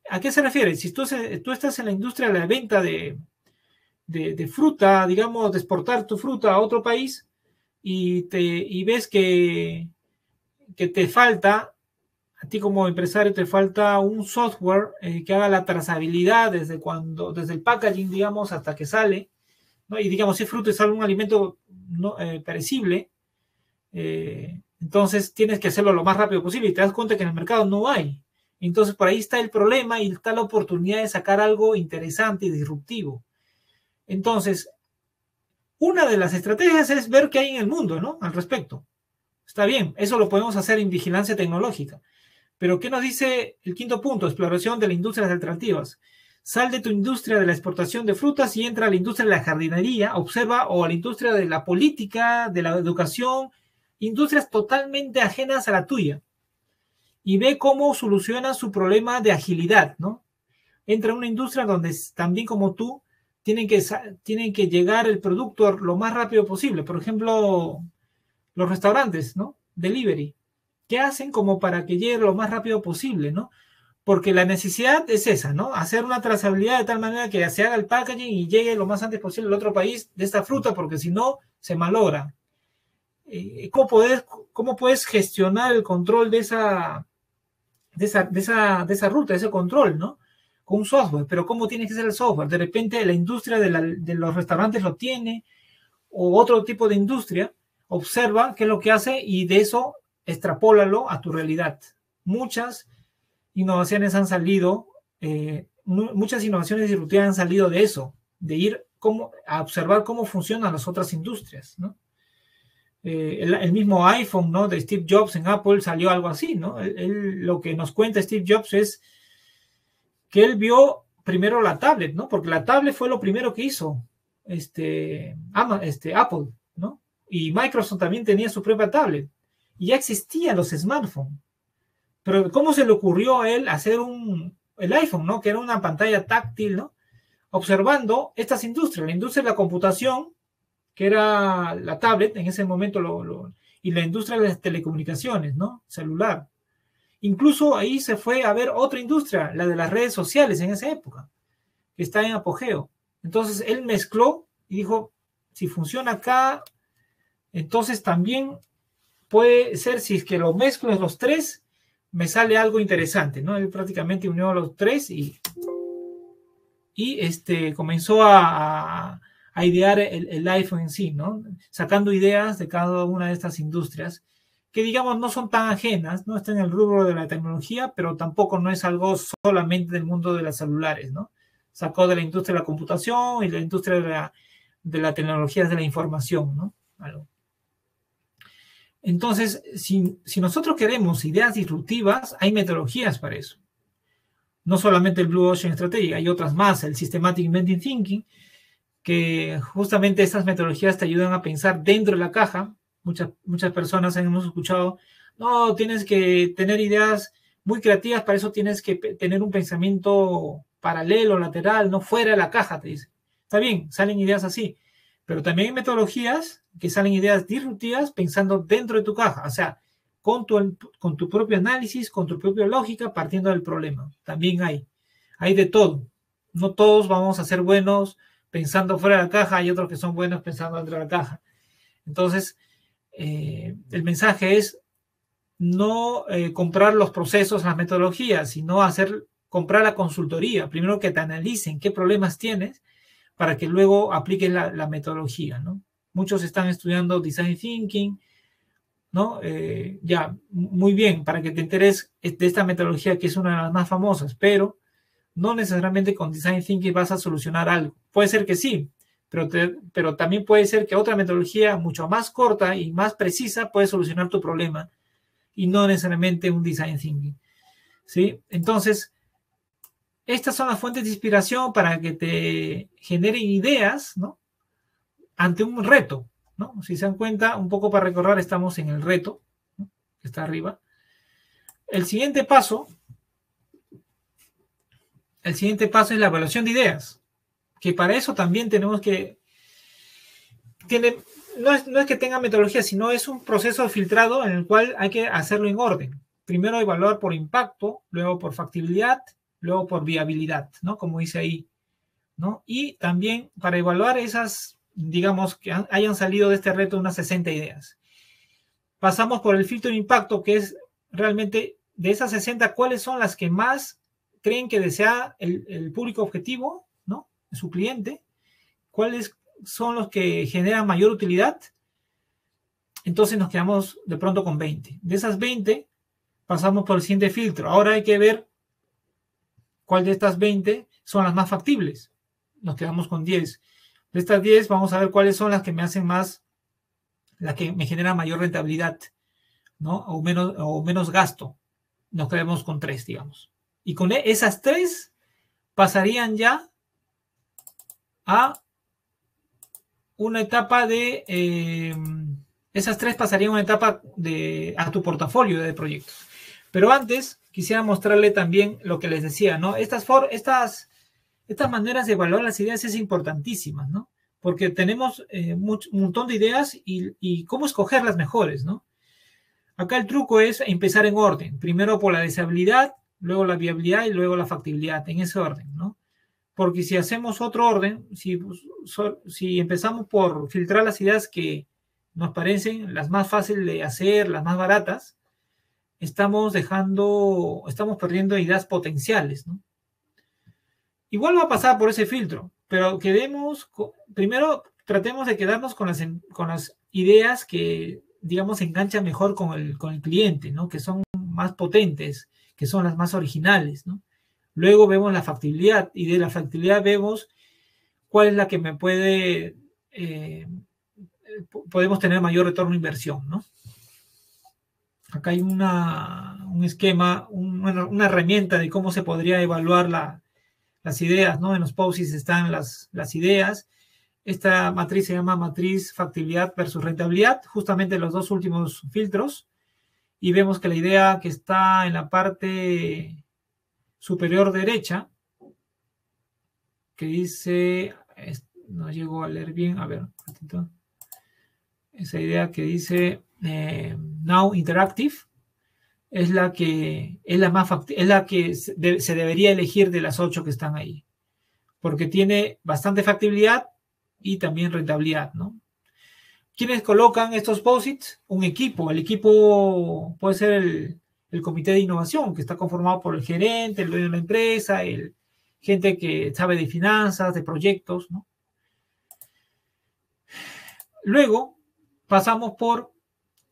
Speaker 1: ¿A qué se refiere? Si tú, tú estás en la industria de la venta de, de, fruta, digamos, de exportar tu fruta a otro país y, te, y ves que que te falta, a ti como empresario, te falta un software eh, que haga la trazabilidad desde cuando, desde el packaging, digamos, hasta que sale, ¿no? Y digamos, si fruto es algún alimento no, eh, perecible, eh, entonces tienes que hacerlo lo más rápido posible y te das cuenta que en el mercado no hay. Entonces por ahí está el problema y está la oportunidad de sacar algo interesante y disruptivo. Entonces, una de las estrategias es ver qué hay en el mundo, ¿no? Al respecto. Está bien, eso lo podemos hacer en vigilancia tecnológica. Pero ¿qué nos dice el quinto punto? Exploración de las industrias alternativas. Sal de tu industria de la exportación de frutas y entra a la industria de la jardinería, observa, o a la industria de la política, de la educación, industrias totalmente ajenas a la tuya. Y ve cómo soluciona su problema de agilidad, ¿no? Entra a una industria donde también como tú tienen que, tienen que llegar el producto lo más rápido posible. Por ejemplo, los restaurantes, ¿no? Delivery. ¿Qué hacen como para que llegue lo más rápido posible, ¿no? Porque la necesidad es esa, ¿no? Hacer una trazabilidad de tal manera que se haga el packaging y llegue lo más antes posible al otro país de esta fruta, porque si no, se malogra. Eh, ¿cómo, ¿Cómo puedes gestionar el control de esa, de esa, de esa, de esa ruta, ese control, ¿no? Con un software, pero ¿cómo tiene que ser el software? De repente la industria de, de los restaurantes lo tiene, o otro tipo de industria, observa qué es lo que hace y de eso extrapólalo a tu realidad. Muchas innovaciones han salido, eh, muchas innovaciones disruptivas han salido de eso, de ir como, a observar cómo funcionan las otras industrias, ¿no? Eh, el, mismo iPhone, ¿no? De Steve Jobs en Apple salió algo así, ¿no? lo que nos cuenta Steve Jobs es que él vio primero la tablet, ¿no? Porque la tablet fue lo primero que hizo este, este Apple, ¿no? Y Microsoft también tenía su propia tablet. Y ya existían los smartphones. Pero ¿cómo se le ocurrió a él hacer un, el iPhone, ¿no? Que era una pantalla táctil, ¿no? Observando estas industrias, la industria de la computación, que era la tablet en ese momento, y la industria de las telecomunicaciones, ¿no? Celular. Incluso ahí se fue a ver otra industria, la de las redes sociales en esa época, que está en apogeo. Entonces él mezcló y dijo, si funciona acá, entonces también puede ser, si es que lo mezclo los tres, me sale algo interesante, ¿no? Él prácticamente unió a los tres y, y este, comenzó a, a idear el, el, iPhone en sí, ¿no? Sacando ideas de cada una de estas industrias que digamos no son tan ajenas, no están en el rubro de la tecnología, pero tampoco no es algo solamente del mundo de las celulares, ¿no? Sacó de la industria de la computación y la industria de la, de la tecnología de la información, ¿no? Entonces, si, nosotros queremos ideas disruptivas, hay metodologías para eso. No solamente el Blue Ocean Strategy, hay otras más, el Systematic Inventing Thinking, que justamente estas metodologías te ayudan a pensar dentro de la caja. Muchas, muchas personas hemos escuchado, no, tienes que tener ideas muy creativas, para eso tienes que tener un pensamiento paralelo, lateral, no fuera de la caja, te dice. Está bien, salen ideas así, pero también hay metodologías que salen ideas disruptivas pensando dentro de tu caja, o sea, con tu, con tu propio análisis, con tu propia lógica, partiendo del problema. También hay, hay de todo. No todos vamos a ser buenos pensando fuera de la caja, hay otros que son buenos pensando dentro de la caja. Entonces, eh, el mensaje es no eh, comprar los procesos, las metodologías, sino hacer, comprar la consultoría. Primero que te analicen qué problemas tienes para que luego apliques la, metodología, ¿no? Muchos están estudiando Design Thinking, ¿no? Eh, ya, muy bien, para que te enteres de esta metodología que es una de las más famosas, pero no necesariamente con Design Thinking vas a solucionar algo. Puede ser que sí, pero, pero también puede ser que otra metodología mucho más corta y más precisa puede solucionar tu problema y no necesariamente un Design Thinking. ¿Sí? Entonces, estas son las fuentes de inspiración para que te generen ideas, ¿no? ante un reto, ¿no? Si se dan cuenta, un poco para recorrer, estamos en el reto, que está arriba. El siguiente paso, el siguiente paso es la evaluación de ideas, que para eso también tenemos que, tiene, no es, no es que tenga metodología, sino es un proceso filtrado en el cual hay que hacerlo en orden. Primero evaluar por impacto, luego por factibilidad, luego por viabilidad, ¿no? Como dice ahí, ¿no? Y también para evaluar esas digamos, que hayan salido de este reto unas 60 ideas. Pasamos por el filtro de impacto, que es realmente de esas 60, cuáles son las que más creen que desea el, público objetivo, ¿no? Su cliente, cuáles son los que generan mayor utilidad. Entonces nos quedamos de pronto con 20. De esas 20, pasamos por el siguiente filtro. Ahora hay que ver cuál de estas 20 son las más factibles. Nos quedamos con 10. De estas 10 vamos a ver cuáles son las que me hacen más, las que me generan mayor rentabilidad, ¿no? O menos, o menos gasto. nos quedamos con tres, digamos. Y con e, esas tres pasarían ya a una etapa de... Eh, esas tres pasarían a una etapa de, a tu portafolio de proyectos. Pero antes quisiera mostrarle también lo que les decía, ¿no? Estas, for, estas, estas maneras de evaluar las ideas es importantísimas, ¿no? Porque tenemos eh, un montón de ideas y, y, cómo escoger las mejores, ¿no? Acá el truco es empezar en orden. Primero por la deseabilidad, luego la viabilidad y luego la factibilidad, en ese orden, ¿no? Porque si hacemos otro orden, si, si empezamos por filtrar las ideas que nos parecen las más fáciles de hacer, las más baratas, estamos dejando, estamos perdiendo ideas potenciales, ¿no? Igual va a pasar por ese filtro, pero quedemos, primero tratemos de quedarnos con las, con las ideas que, digamos, enganchan mejor con el, con el cliente, ¿no? Que son más potentes, que son las más originales, ¿no? Luego vemos la factibilidad y de la factibilidad vemos cuál es la que me puede, eh, podemos tener mayor retorno de inversión, ¿no? Acá hay un esquema, una, herramienta de cómo se podría evaluar la, las ideas, ¿no? En los POSIs están las, ideas. Esta matriz se llama matriz factibilidad versus rentabilidad, justamente los dos últimos filtros. Y vemos que la idea que está en la parte superior derecha, que dice, no llego a leer bien, a ver, esa idea que dice eh, Now Interactive, es la que es la más es la que se, debería elegir de las ocho que están ahí, porque tiene bastante factibilidad y también rentabilidad, ¿no? ¿Quiénes colocan estos posits? Un equipo. El equipo puede ser el, el comité de innovación, que está conformado por el gerente, el dueño de la empresa, el gente que sabe de finanzas, de proyectos, ¿no? Luego pasamos por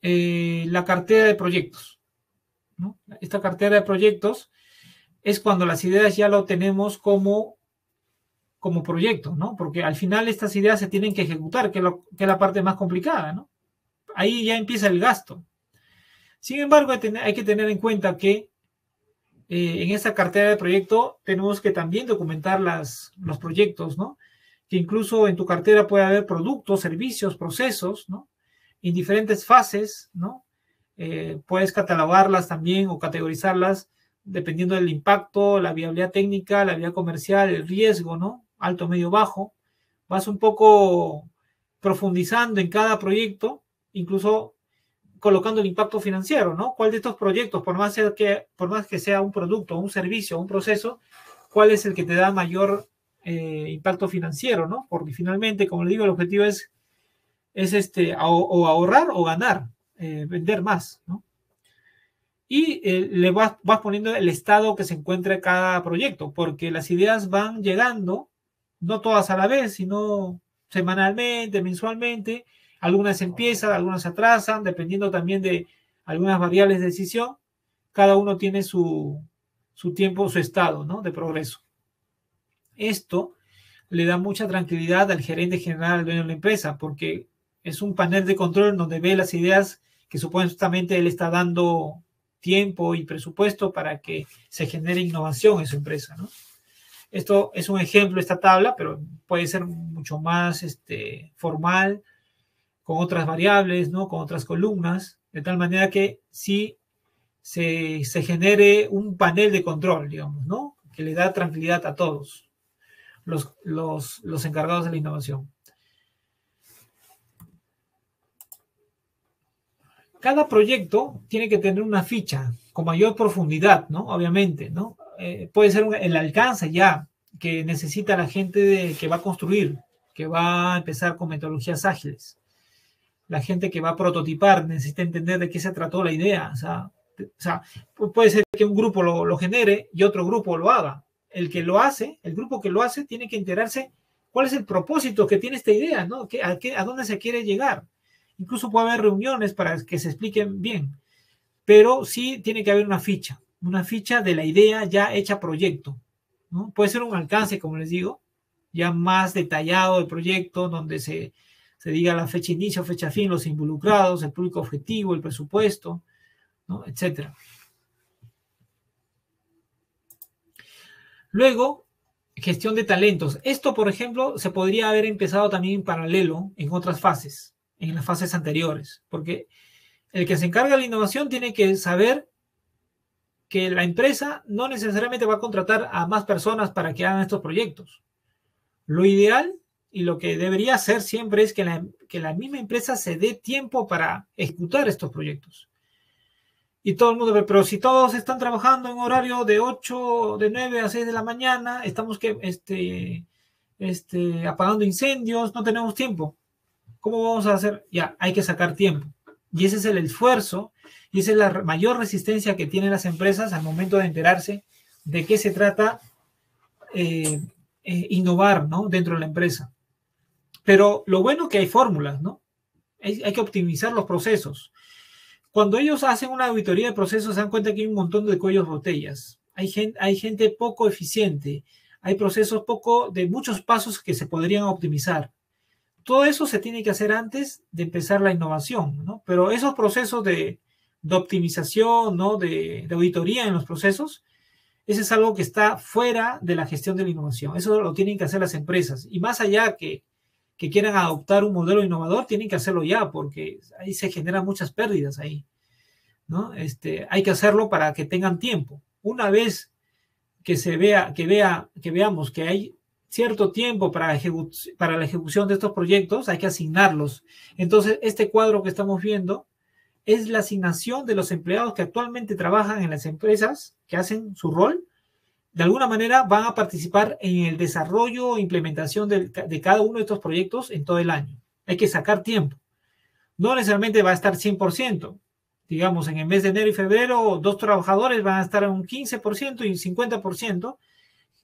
Speaker 1: eh, la cartera de proyectos. ¿no? Esta cartera de proyectos es cuando las ideas ya lo tenemos como, como proyecto, ¿no? Porque al final estas ideas se tienen que ejecutar, que, lo, que es la parte más complicada, ¿no? Ahí ya empieza el gasto. Sin embargo, hay que tener en cuenta que eh, en esta cartera de proyecto tenemos que también documentar las, los proyectos, ¿no? Que incluso en tu cartera puede haber productos, servicios, procesos, ¿no? En diferentes fases, ¿no? Eh, puedes catalogarlas también o categorizarlas dependiendo del impacto, la viabilidad técnica, la viabilidad comercial, el riesgo, ¿no? Alto, medio, bajo. Vas un poco profundizando en cada proyecto, incluso colocando el impacto financiero, ¿no? ¿Cuál de estos proyectos, por más, que, por más que sea un producto, un servicio, un proceso, cuál es el que te da mayor eh, impacto financiero, ¿no? Porque finalmente, como le digo, el objetivo es, es este, o, ahorrar o ganar, eh, vender más, ¿no? Y eh, le vas, vas poniendo el estado que se encuentra cada proyecto, porque las ideas van llegando, no todas a la vez, sino semanalmente, mensualmente, algunas empiezan, algunas se atrasan, dependiendo también de algunas variables de decisión. Cada uno tiene su, su tiempo, su estado ¿no? de progreso. Esto le da mucha tranquilidad al gerente general, al dueño de la empresa, porque es un panel de control donde ve las ideas que supuestamente él está dando tiempo y presupuesto para que se genere innovación en su empresa. ¿no? Esto es un ejemplo, esta tabla, pero puede ser mucho más este, formal con otras variables, ¿no? Con otras columnas, de tal manera que sí se, se genere un panel de control, digamos, ¿no? Que le da tranquilidad a todos los, los, los encargados de la innovación. Cada proyecto tiene que tener una ficha con mayor profundidad, ¿no? Obviamente, ¿no? Eh, puede ser el alcance ya que necesita la gente de, que va a construir, que va a empezar con metodologías ágiles la gente que va a prototipar necesita entender de qué se trató la idea. O sea, puede ser que un grupo lo, genere y otro grupo lo haga. El que lo hace, el grupo que lo hace, tiene que enterarse cuál es el propósito que tiene esta idea, ¿no? Qué, a dónde se quiere llegar. Incluso puede haber reuniones para que se expliquen bien, pero sí tiene que haber una ficha, una ficha de la idea ya hecha proyecto. ¿no? Puede ser un alcance, como les digo, ya más detallado del proyecto, donde se, se diga la fecha inicio, fecha fin, los involucrados, el público objetivo, el presupuesto, ¿no? etcétera. Luego, gestión de talentos. Esto, por ejemplo, se podría haber empezado también en paralelo en otras fases, en las fases anteriores, porque el que se encarga de la innovación tiene que saber que la empresa no necesariamente va a contratar a más personas para que hagan estos proyectos. Lo ideal y lo que debería hacer siempre es que la, que la misma empresa se dé tiempo para ejecutar estos proyectos. Y todo el mundo pero si todos están trabajando en horario de 8, de 9 a 6 de la mañana, estamos que, este, este, apagando incendios, no tenemos tiempo. ¿Cómo vamos a hacer? Ya, hay que sacar tiempo. Y ese es el esfuerzo y esa es la mayor resistencia que tienen las empresas al momento de enterarse de qué se trata eh, eh, innovar ¿no? dentro de la empresa. Pero lo bueno que hay fórmulas, ¿no? Hay, que optimizar los procesos. Cuando ellos hacen una auditoría de procesos, se dan cuenta que hay un montón de cuellos botellas. Hay hay gente poco eficiente. Hay procesos poco, de muchos pasos que se podrían optimizar todo eso se tiene que hacer antes de empezar la innovación, ¿no? Pero esos procesos de, optimización, ¿no? De, auditoría en los procesos, ese es algo que está fuera de la gestión de la innovación. Eso lo tienen que hacer las empresas. Y más allá que, que quieran adoptar un modelo innovador, tienen que hacerlo ya, porque ahí se generan muchas pérdidas ahí, ¿no? Este, hay que hacerlo para que tengan tiempo. Una vez que se vea, que vea, que veamos que hay cierto tiempo para, para la ejecución de estos proyectos, hay que asignarlos. Entonces, este cuadro que estamos viendo es la asignación de los empleados que actualmente trabajan en las empresas, que hacen su rol, de alguna manera van a participar en el desarrollo e implementación de, de cada uno de estos proyectos en todo el año. Hay que sacar tiempo. No necesariamente va a estar 100%. Digamos, en el mes de enero y febrero, dos trabajadores van a estar en un 15% y un 50%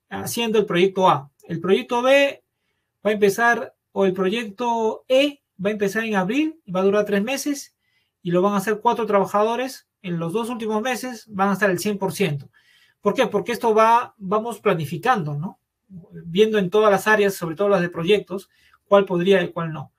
Speaker 1: haciendo el proyecto A. El proyecto B va a empezar, o el proyecto E va a empezar en abril, va a durar tres meses y lo van a hacer cuatro trabajadores. En los dos últimos meses van a estar el 100%. ¿Por qué? Porque esto va, vamos planificando, ¿no? Viendo en todas las áreas, sobre todo las de proyectos, cuál podría y cuál no.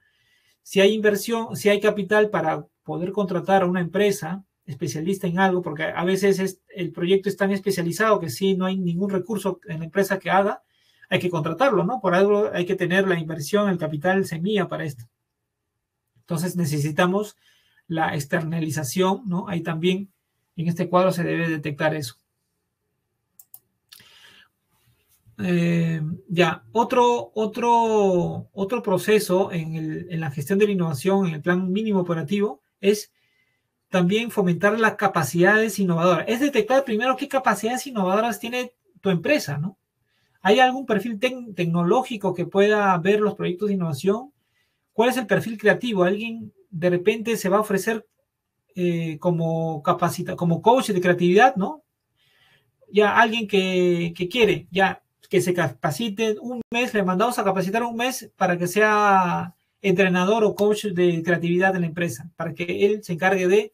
Speaker 1: Si hay inversión, si hay capital para poder contratar a una empresa especialista en algo, porque a veces el proyecto es tan especializado que si no hay ningún recurso en la empresa que haga, hay que contratarlo, ¿no? Por algo hay que tener la inversión, el capital semilla para esto. Entonces necesitamos la externalización, ¿no? Ahí también en este cuadro se debe detectar eso. Eh, ya, otro, otro, otro proceso en, en, la gestión de la innovación, en el plan mínimo operativo, es también fomentar las capacidades innovadoras. Es detectar primero qué capacidades innovadoras tiene tu empresa, ¿no? ¿Hay algún perfil tecnológico que pueda ver los proyectos de innovación? ¿Cuál es el perfil creativo? ¿Alguien de repente se va a ofrecer eh, como como coach de creatividad, ¿no? Ya alguien que, quiere, ya que se capacite un mes, le mandamos a capacitar un mes para que sea entrenador o coach de creatividad en la empresa, para que él se encargue de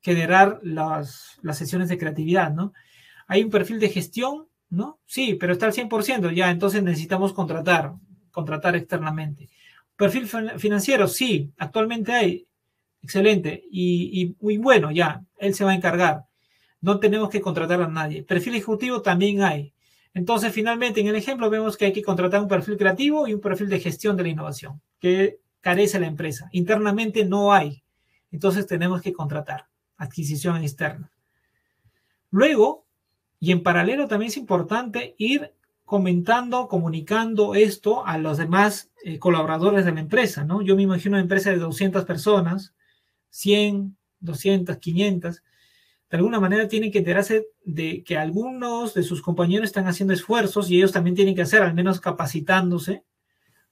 Speaker 1: generar las sesiones de creatividad, ¿no? Hay un perfil de gestión ¿no? Sí, pero está al 100%, ya, entonces necesitamos contratar, contratar externamente. Perfil financiero, sí, actualmente hay, excelente, y, muy bueno, ya, él se va a encargar. No tenemos que contratar a nadie. Perfil ejecutivo también hay. Entonces, finalmente, en el ejemplo vemos que hay que contratar un perfil creativo y un perfil de gestión de la innovación, que carece la empresa. Internamente no hay. Entonces, tenemos que contratar adquisición externa. Luego, y en paralelo también es importante ir comentando, comunicando esto a los demás eh, colaboradores de la empresa, ¿no? Yo me imagino una empresa de 200 personas, 100, 200, 500, de alguna manera tienen que enterarse de que algunos de sus compañeros están haciendo esfuerzos y ellos también tienen que hacer, al menos capacitándose,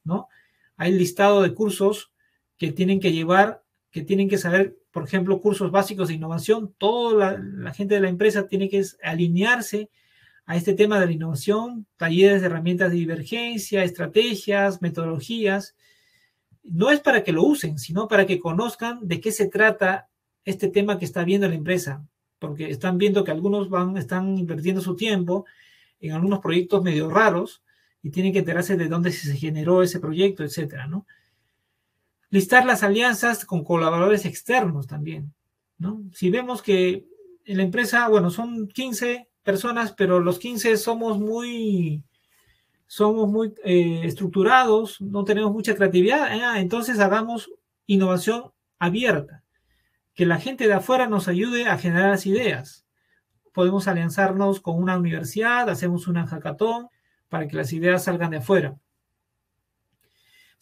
Speaker 1: ¿no? Hay listado de cursos que tienen que llevar, que tienen que saber por ejemplo, cursos básicos de innovación, toda la, gente de la empresa tiene que alinearse a este tema de la innovación, talleres de herramientas de divergencia, estrategias, metodologías. No es para que lo usen, sino para que conozcan de qué se trata este tema que está viendo la empresa, porque están viendo que algunos van, están invirtiendo su tiempo en algunos proyectos medio raros y tienen que enterarse de dónde se generó ese proyecto, etcétera, ¿no? Listar las alianzas con colaboradores externos también, ¿no? Si vemos que en la empresa, bueno, son 15 personas, pero los 15 somos muy, somos muy eh, estructurados, no tenemos mucha creatividad, ah, entonces hagamos innovación abierta, que la gente de afuera nos ayude a generar las ideas. Podemos alianzarnos con una universidad, hacemos una hackathon para que las ideas salgan de afuera.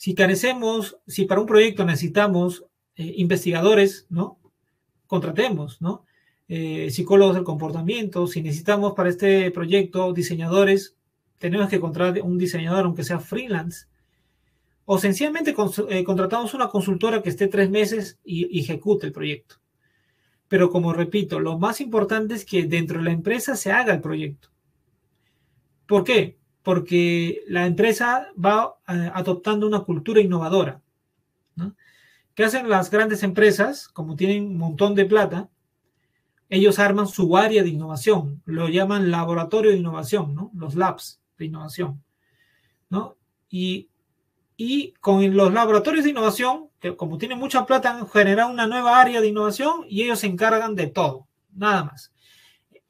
Speaker 1: Si carecemos, si para un proyecto necesitamos eh, investigadores, ¿no? Contratemos, ¿no? Eh, psicólogos del comportamiento, si necesitamos para este proyecto diseñadores, tenemos que contratar un diseñador, aunque sea freelance, o sencillamente eh, contratamos una consultora que esté tres meses y, ejecute el proyecto. Pero como repito, lo más importante es que dentro de la empresa se haga el proyecto. ¿Por qué? Porque la empresa va eh, adoptando una cultura innovadora. ¿Qué hacen las grandes empresas? Como tienen un montón de plata, ellos arman su área de innovación, lo llaman laboratorio de innovación, ¿no? Los labs de innovación, ¿no? Y, y con los laboratorios de innovación, que como tienen mucha plata, generan una nueva área de innovación y ellos se encargan de todo, nada más.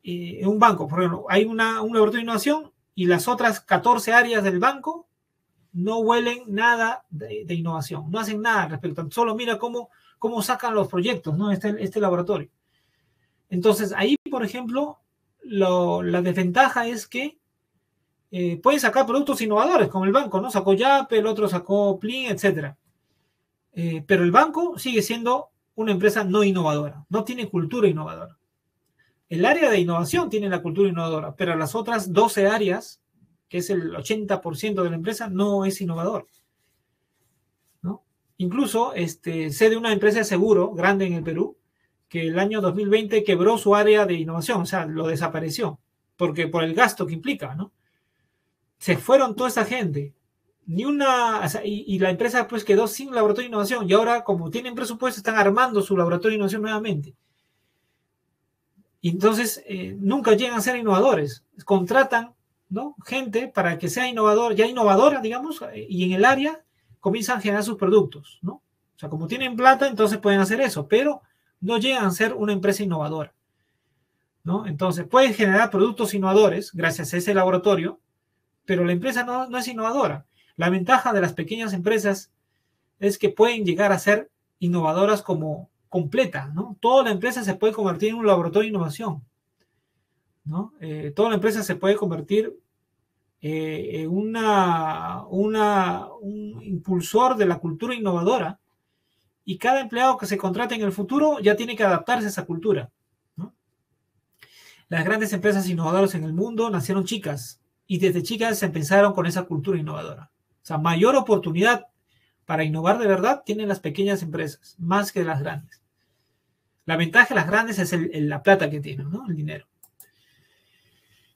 Speaker 1: en un banco, por ejemplo, hay una, un laboratorio de innovación y las otras 14 áreas del banco no huelen nada de, innovación, no hacen nada respecto, solo mira cómo, cómo sacan los proyectos, ¿no? Este, este laboratorio. Entonces, ahí, por ejemplo, la desventaja es que eh, pueden sacar productos innovadores, como el banco, ¿no? Sacó Yape, el otro sacó Plin, etc. Eh, pero el banco sigue siendo una empresa no innovadora, no tiene cultura innovadora. El área de innovación tiene la cultura innovadora, pero las otras 12 áreas, que es el 80% de la empresa, no es innovador. ¿no? Incluso este, sé de una empresa de seguro grande en el Perú que el año 2020 quebró su área de innovación, o sea, lo desapareció, porque por el gasto que implica, ¿no? Se fueron toda esa gente, ni una, y, la empresa pues quedó sin laboratorio de innovación, y ahora como tienen presupuesto están armando su laboratorio de innovación nuevamente. Entonces eh, nunca llegan a ser innovadores, contratan ¿no? gente para que sea innovador, ya innovadora, digamos, y en el área comienzan a generar sus productos, ¿no? O sea, como tienen plata, entonces pueden hacer eso, pero no llegan a ser una empresa innovadora. ¿no? Entonces, pueden generar productos innovadores gracias a ese laboratorio, pero la empresa no, no es innovadora. La ventaja de las pequeñas empresas es que pueden llegar a ser innovadoras como completa, ¿no? Toda la empresa se puede convertir en un laboratorio de innovación, ¿no? Eh, toda la empresa se puede convertir eh, en una, una, un impulsor de la cultura innovadora y cada empleado que se contrate en el futuro ya tiene que adaptarse a esa cultura. Las grandes empresas innovadoras en el mundo nacieron chicas y desde chicas se empezaron con esa cultura innovadora. O sea, mayor oportunidad para innovar de verdad tienen las pequeñas empresas, más que las grandes. La ventaja de las grandes es la plata que tienen, ¿no? el dinero.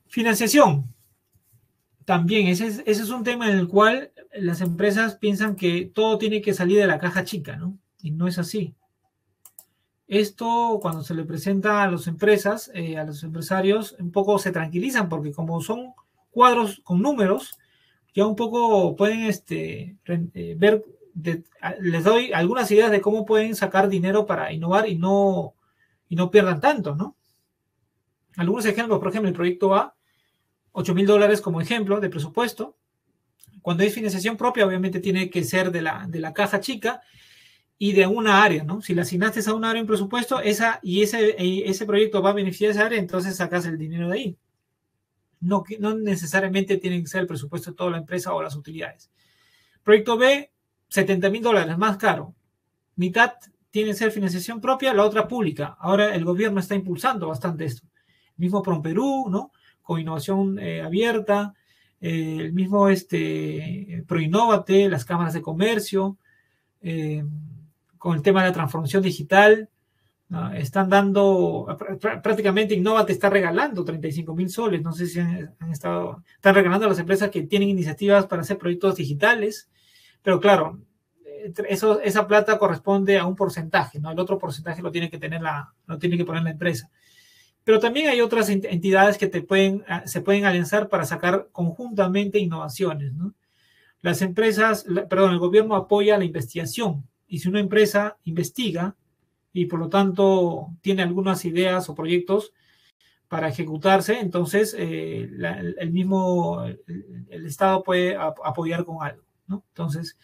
Speaker 1: Financiación. También, ese es, ese es un tema en el cual las empresas piensan que todo tiene que salir de la caja chica, ¿no? y no es así. Esto cuando se le presenta a las empresas, eh, a los empresarios, un poco se tranquilizan porque como son cuadros con números, ya un poco pueden este, eh, les doy algunas ideas de cómo pueden sacar dinero para innovar y no, y no pierdan tanto, ¿no? Algunos ejemplos, por ejemplo, el proyecto A, 8 mil dólares como ejemplo de presupuesto. Cuando es financiación propia, obviamente tiene que ser de la, de la caja chica y de una área, ¿no? Si la asignaste a una área en presupuesto, esa y ese, ese proyecto va a beneficiar esa área, entonces sacas el dinero de ahí. No, no necesariamente tiene que ser el presupuesto de toda la empresa o las utilidades. Proyecto B, 70 mil dólares, más caro. Mitad tiene que ser financiación propia, la otra pública. Ahora el gobierno está impulsando bastante esto. El mismo Perú, ¿no? Con innovación eh, abierta, eh, el mismo este, Proinnovate, las cámaras de comercio. Eh, con el tema de la transformación digital. Están dando, prácticamente Innova te está regalando 35 mil soles. No sé si han, estado, están regalando a las empresas que tienen iniciativas para hacer proyectos digitales. Pero claro, eso, esa plata corresponde a un porcentaje, ¿no? El otro porcentaje lo tiene que tener la, lo tiene que poner la empresa. Pero también hay otras entidades que te pueden, se pueden alianzar para sacar conjuntamente innovaciones, ¿no? Las empresas, perdón, el gobierno apoya la investigación y si una empresa investiga y por lo tanto tiene algunas ideas o proyectos, para ejecutarse, entonces eh, el mismo, el, Estado puede apoyar con algo, ¿no? Entonces,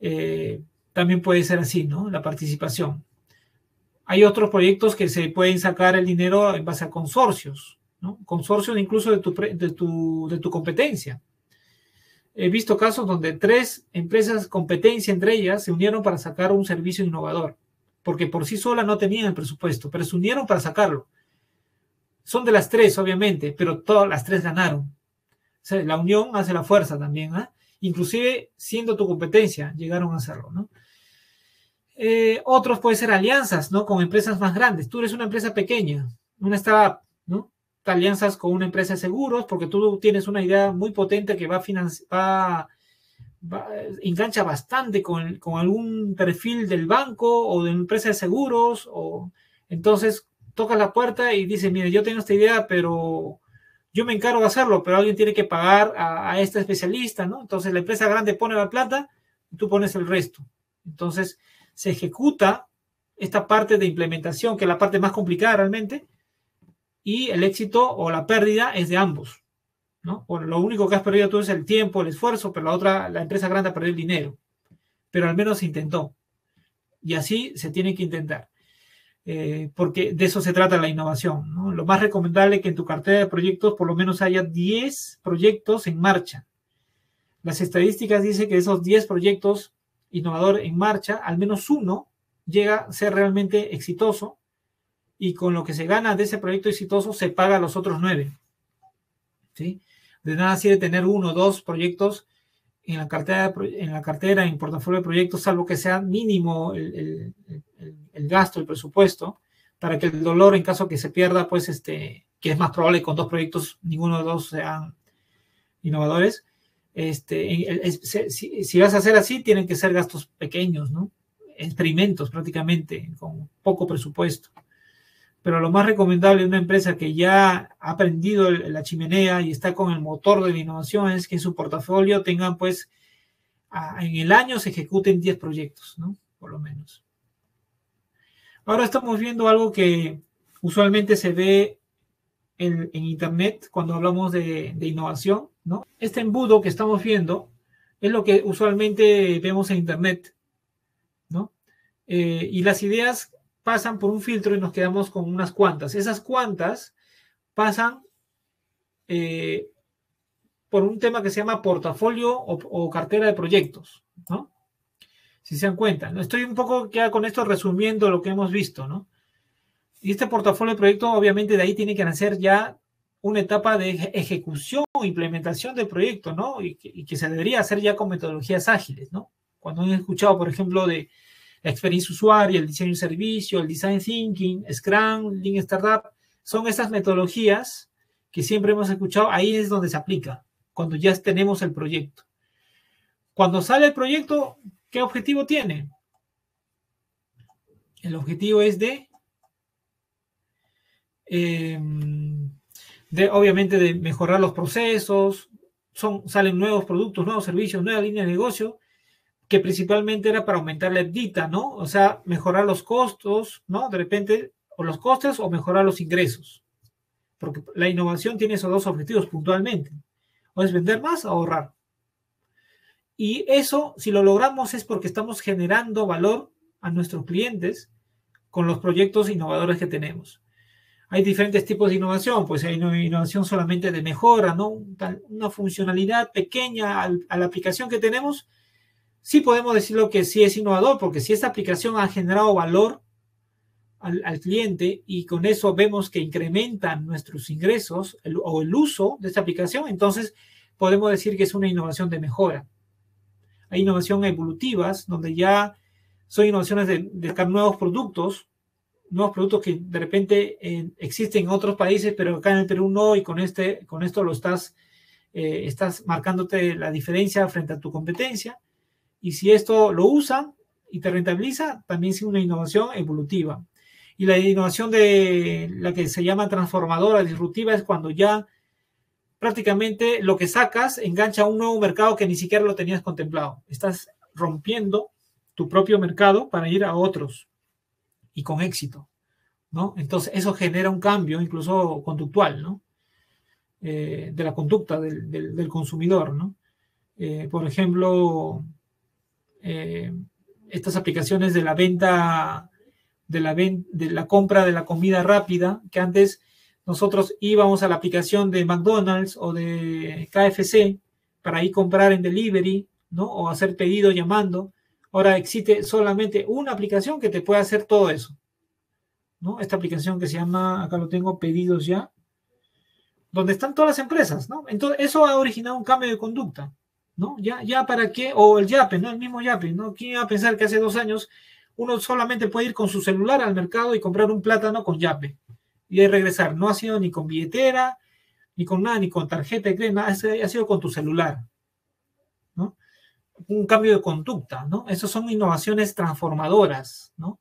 Speaker 1: eh, también puede ser así, ¿no? La participación. Hay otros proyectos que se pueden sacar el dinero en base a consorcios, ¿no? Consorcios incluso de tu, de tu, de tu competencia. He visto casos donde tres empresas competencia entre ellas se unieron para sacar un servicio innovador, porque por sí sola no tenían el presupuesto, pero se unieron para sacarlo son de las tres, obviamente, pero todas las tres ganaron. la unión hace la fuerza también, ¿ah? Inclusive siendo tu competencia, llegaron a hacerlo, ¿no? Eh, otros pueden ser alianzas, ¿no? Con empresas más grandes. Tú eres una empresa pequeña, una startup, ¿no? Te alianzas con una empresa de seguros porque tú tienes una idea muy potente que va a financiar, engancha bastante con, con, algún perfil del banco o de una empresa de seguros, o entonces toca la puerta y dice, mire, yo tengo esta idea, pero yo me encargo de hacerlo, pero alguien tiene que pagar a, este especialista, ¿no? Entonces la empresa grande pone la plata y tú pones el resto. Entonces se ejecuta esta parte de implementación, que es la parte más complicada realmente, y el éxito o la pérdida es de ambos, ¿no? Bueno, lo único que has perdido tú es el tiempo, el esfuerzo, pero la otra, la empresa grande ha perdido el dinero, pero al menos se intentó. Y así se tiene que intentar. Eh, porque de eso se trata la innovación. Lo más recomendable es que en tu cartera de proyectos por lo menos haya 10 proyectos en marcha. Las estadísticas dicen que esos 10 proyectos innovadores en marcha, al menos uno llega a ser realmente exitoso y con lo que se gana de ese proyecto exitoso se paga a los otros 9. ¿sí? De nada sirve tener uno o dos proyectos en la cartera, en la cartera, en portafolio de proyectos, salvo que sea mínimo el, el, gasto, el presupuesto, para que el dolor en caso que se pierda, pues este, que es más probable con dos proyectos, ninguno de dos sean innovadores. Este, si, si, vas a hacer así, tienen que ser gastos pequeños, ¿no? Experimentos prácticamente, con poco presupuesto pero lo más recomendable de una empresa que ya ha aprendido la chimenea y está con el motor de la innovación es que en su portafolio tengan, pues, en el año se ejecuten 10 proyectos, ¿no? Por lo menos. Ahora estamos viendo algo que usualmente se ve en, Internet cuando hablamos de, innovación, ¿no? Este embudo que estamos viendo es lo que usualmente vemos en Internet, ¿no? Eh, y las ideas pasan por un filtro y nos quedamos con unas cuantas. Esas cuantas pasan eh, por un tema que se llama portafolio o, cartera de proyectos, ¿no? Si se dan cuenta. Estoy un poco ya con esto resumiendo lo que hemos visto, ¿no? Y este portafolio de proyectos, obviamente, de ahí tiene que nacer ya una etapa de ejecución o implementación del proyecto, ¿no? Y que, y que se debería hacer ya con metodologías ágiles, ¿no? Cuando han escuchado, por ejemplo, de la experiencia usuaria, el diseño de servicio, el design thinking, Scrum, Lean Startup, son esas metodologías que siempre hemos escuchado, ahí es donde se aplica, cuando ya tenemos el proyecto. Cuando sale el proyecto, ¿qué objetivo tiene? El objetivo es de, em, de obviamente, de mejorar los procesos, son, salen nuevos productos, nuevos servicios, nuevas líneas de negocio, que principalmente era para aumentar la EBITDA, ¿no? O sea, mejorar los costos, ¿no? De repente, o los costes o mejorar los ingresos. Porque la innovación tiene esos dos objetivos puntualmente. O es vender más o ahorrar. Y eso, si lo logramos, es porque estamos generando valor a nuestros clientes con los proyectos innovadores que tenemos. Hay diferentes tipos de innovación, pues hay innovación solamente de mejora, ¿no? Una funcionalidad pequeña a la aplicación que tenemos sí podemos decirlo que sí es innovador, porque si esta aplicación ha generado valor al, cliente y con eso vemos que incrementan nuestros ingresos o el uso de esta aplicación, entonces podemos decir que es una innovación de mejora. Hay innovación evolutivas, donde ya son innovaciones de, de nuevos productos, nuevos productos que de repente eh, existen en otros países, pero acá en el Perú no, y con, este, con esto lo estás, eh, estás marcándote la diferencia frente a tu competencia. Y si esto lo usan y te rentabiliza, también es una innovación evolutiva. Y la innovación de la que se llama transformadora, disruptiva, es cuando ya prácticamente lo que sacas engancha a un nuevo mercado que ni siquiera lo tenías contemplado. Estás rompiendo tu propio mercado para ir a otros y con éxito. ¿no? Entonces, eso genera un cambio incluso conductual, ¿no? Eh, de la conducta del, consumidor, ¿no? Eh, por ejemplo, eh, estas aplicaciones de la venta, de la, de la compra de la comida rápida, que antes nosotros íbamos a la aplicación de McDonald's o de KFC para ir comprar en delivery, ¿no? O hacer pedido llamando. Ahora existe solamente una aplicación que te puede hacer todo eso. ¿no? Esta aplicación que se llama, acá lo tengo, pedidos ya, donde están todas las empresas, ¿no? Entonces, eso ha originado un cambio de conducta, ¿no? Ya, ya para qué, o el YAPE, ¿no? El mismo YAPE, ¿no? ¿Quién iba a pensar que hace dos años uno solamente puede ir con su celular al mercado y comprar un plátano con YAPE y regresar? No ha sido ni con billetera, ni con nada, ni con tarjeta de crédito, ha sido con tu celular, ¿no? Un cambio de conducta, ¿no? Esas son innovaciones transformadoras, ¿no?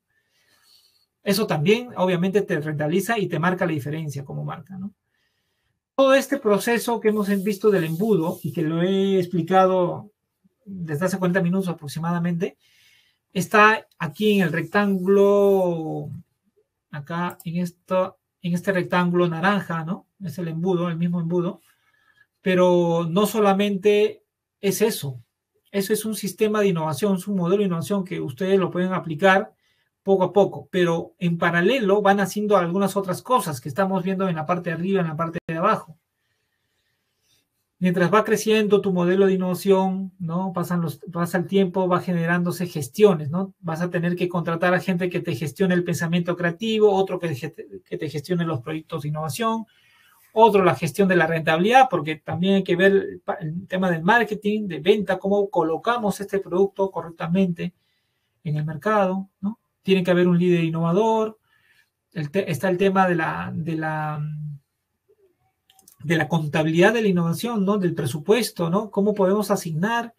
Speaker 1: Eso también, obviamente, te rentabiliza y te marca la diferencia como marca, ¿no? Todo este proceso que hemos visto del embudo y que lo he explicado desde hace 40 minutos aproximadamente, está aquí en el rectángulo, acá en, esto, en este rectángulo naranja, ¿no? Es el embudo, el mismo embudo, pero no solamente es eso, eso es un sistema de innovación, es un modelo de innovación que ustedes lo pueden aplicar poco a poco, pero en paralelo van haciendo algunas otras cosas que estamos viendo en la parte de arriba, en la parte de abajo. Mientras va creciendo tu modelo de innovación, ¿no? Pasan los, pasa el tiempo, va generándose gestiones, ¿no? Vas a tener que contratar a gente que te gestione el pensamiento creativo, otro que, que te gestione los proyectos de innovación, otro la gestión de la rentabilidad, porque también hay que ver el tema del marketing, de venta, cómo colocamos este producto correctamente en el mercado, ¿no? Tiene que haber un líder innovador, está el tema de la, de la, de la contabilidad de la innovación, ¿no? Del presupuesto, ¿no? Cómo podemos asignar.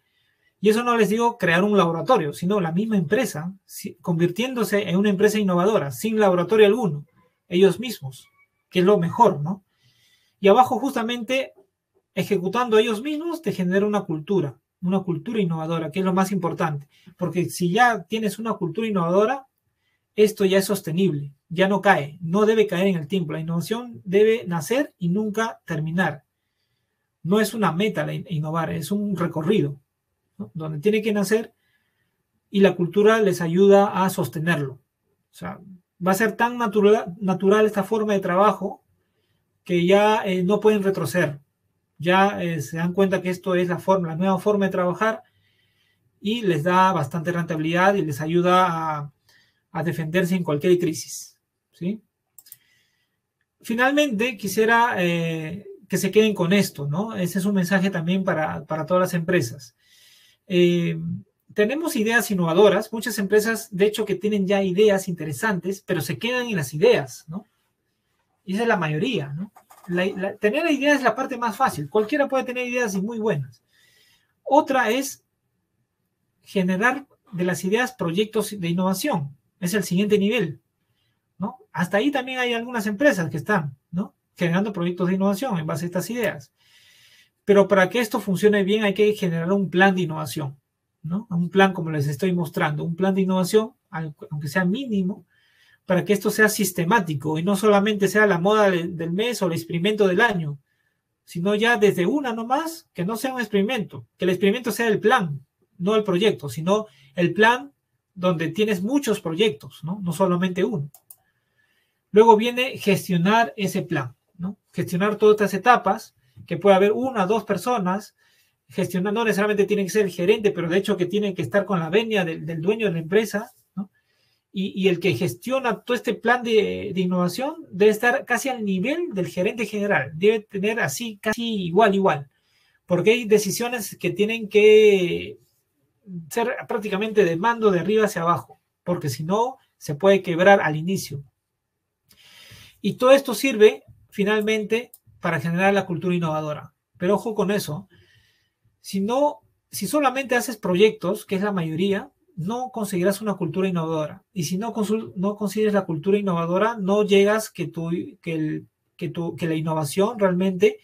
Speaker 1: Y eso no les digo crear un laboratorio, sino la misma empresa, convirtiéndose en una empresa innovadora, sin laboratorio alguno, ellos mismos, que es lo mejor, ¿no? Y abajo justamente, ejecutando ellos mismos, te genera una cultura, una cultura innovadora, que es lo más importante. Porque si ya tienes una cultura innovadora, esto ya es sostenible, ya no cae, no debe caer en el tiempo. La innovación debe nacer y nunca terminar. No es una meta la innovar, es un recorrido donde tiene que nacer y la cultura les ayuda a sostenerlo. O sea, va a ser tan natural, esta forma de trabajo que ya eh, no pueden retroceder. Ya eh, se dan cuenta que esto es la forma, la nueva forma de trabajar y les da bastante rentabilidad y les ayuda a a defenderse en cualquier crisis. ¿sí? Finalmente, quisiera eh, que se queden con esto, ¿no? Ese es un mensaje también para, todas las empresas. Eh, tenemos ideas innovadoras, muchas empresas, de hecho, que tienen ya ideas interesantes, pero se quedan en las ideas, ¿no? Esa es la mayoría, ¿no? tener ideas es la parte más fácil. Cualquiera puede tener ideas y muy buenas. Otra es generar de las ideas proyectos de innovación. Es el siguiente nivel, ¿no? Hasta ahí también hay algunas empresas que están, ¿no? Generando proyectos de innovación en base a estas ideas. Pero para que esto funcione bien hay que generar un plan de innovación, ¿no? Un plan como les estoy mostrando, un plan de innovación, aunque sea mínimo, para que esto sea sistemático y no solamente sea la moda del mes o el experimento del año, sino ya desde una nomás, que no sea un experimento, que el experimento sea el plan, no el proyecto, sino el plan donde tienes muchos proyectos, ¿no? No solamente uno. Luego viene gestionar ese plan, ¿no? Gestionar todas estas etapas, que puede haber una o dos personas, gestionar, no necesariamente tiene que ser el gerente, pero de hecho que tiene que estar con la venia del, dueño de la empresa, ¿no? Y, el que gestiona todo este plan de, de, innovación debe estar casi al nivel del gerente general, debe tener así, casi igual, igual, porque hay decisiones que tienen que ser prácticamente de mando de arriba hacia abajo, porque si no, se puede quebrar al inicio. Y todo esto sirve finalmente para generar la cultura innovadora. Pero ojo con eso, si no, si solamente haces proyectos, que es la mayoría, no conseguirás una cultura innovadora. Y si no, no consigues la cultura innovadora, no llegas que, tu, que, el, que, que la innovación realmente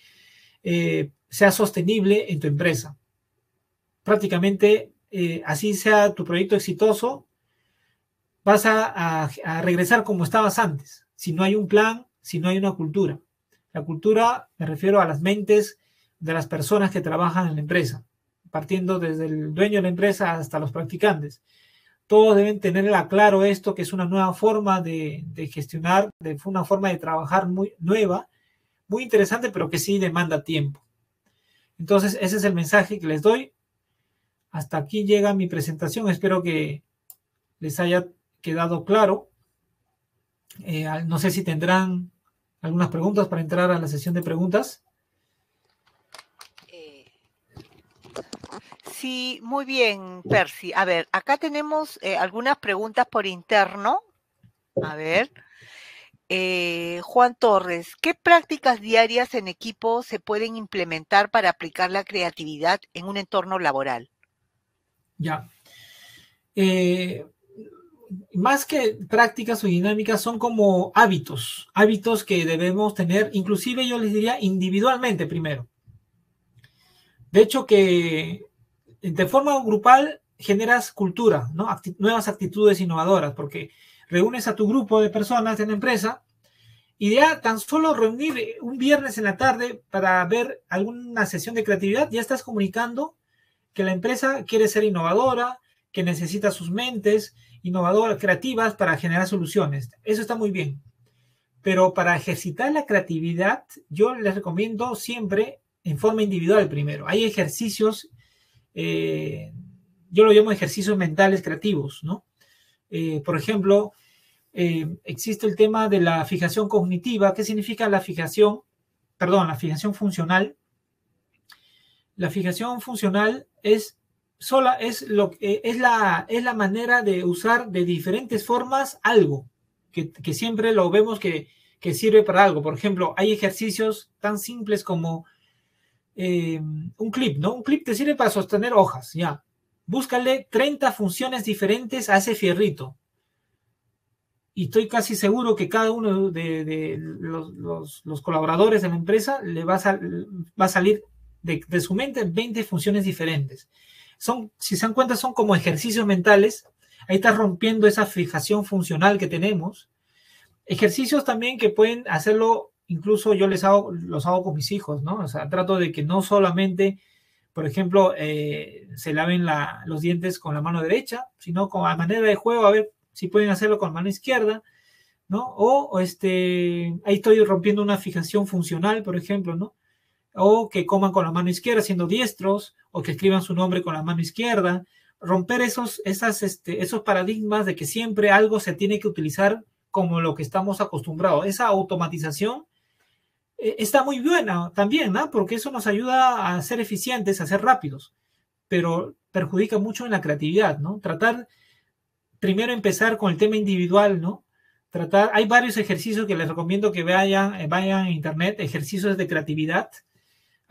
Speaker 1: eh, sea sostenible en tu empresa. Prácticamente eh, así sea tu proyecto exitoso, vas a, regresar como estabas antes, si no hay un plan, si no hay una cultura. La cultura me refiero a las mentes de las personas que trabajan en la empresa, partiendo desde el dueño de la empresa hasta los practicantes. Todos deben tener claro esto, que es una nueva forma de, gestionar, de una forma de trabajar muy nueva, muy interesante, pero que sí demanda tiempo. Entonces, ese es el mensaje que les doy. Hasta aquí llega mi presentación. Espero que les haya quedado claro. Eh, no sé si tendrán algunas preguntas para entrar a la sesión de preguntas.
Speaker 2: Eh, sí, muy bien, Percy. A ver, acá tenemos eh, algunas preguntas por interno. A ver. Juan Torres, ¿qué prácticas diarias en equipo se pueden implementar para aplicar la creatividad en un entorno laboral?
Speaker 1: Ya. Eh, más que prácticas o dinámicas, son como hábitos, hábitos que debemos tener, inclusive yo les diría individualmente primero. De hecho, que de forma grupal generas cultura, ¿no? nuevas actitudes innovadoras, porque reúnes a tu grupo de personas en la empresa y ya tan solo reunir un viernes en la tarde para ver alguna sesión de creatividad, ya estás comunicando que la empresa quiere ser innovadora, que necesita sus mentes innovadoras, creativas para generar soluciones. Eso está muy bien. Pero para ejercitar la creatividad, yo les recomiendo siempre en forma individual primero. Hay ejercicios, eh, yo lo llamo ejercicios mentales creativos, ¿no? Eh, por ejemplo, eh, existe el tema de la fijación cognitiva. ¿Qué significa la fijación? Perdón, la fijación funcional. La fijación funcional es sola es, lo, es, la, es la manera de usar de diferentes formas algo, que, siempre lo vemos que, sirve para algo. Por ejemplo, hay ejercicios tan simples como eh, un clip, ¿no? Un clip te sirve para sostener hojas, ya. Búscale 30 funciones diferentes a ese fierrito. Y estoy casi seguro que cada uno de, los, colaboradores de la empresa le va a, va a salir de, su mente 20 funciones diferentes son, si se dan cuenta, son como ejercicios mentales. Ahí está rompiendo esa fijación funcional que tenemos. Ejercicios también que pueden hacerlo, incluso yo les hago, los hago con mis hijos, ¿no? O sea, trato de que no solamente, por ejemplo, eh, se laven los dientes con la mano derecha, sino con a manera de juego, a ver si pueden hacerlo con la mano izquierda, ¿no? O, este, ahí estoy rompiendo una fijación funcional, por ejemplo, ¿no? O que coman con la mano izquierda siendo diestros, o que escriban su nombre con la mano izquierda, romper esos, este, esos paradigmas de que siempre algo se tiene que utilizar como lo que estamos acostumbrados. Esa automatización eh, está muy buena también, ¿no? Porque eso nos ayuda a ser eficientes, a ser rápidos, pero perjudica mucho en la creatividad, ¿no? Tratar, primero empezar con el tema individual, ¿no? Tratar, hay varios ejercicios que les recomiendo que vayan, eh, vayan a internet, ejercicios de creatividad,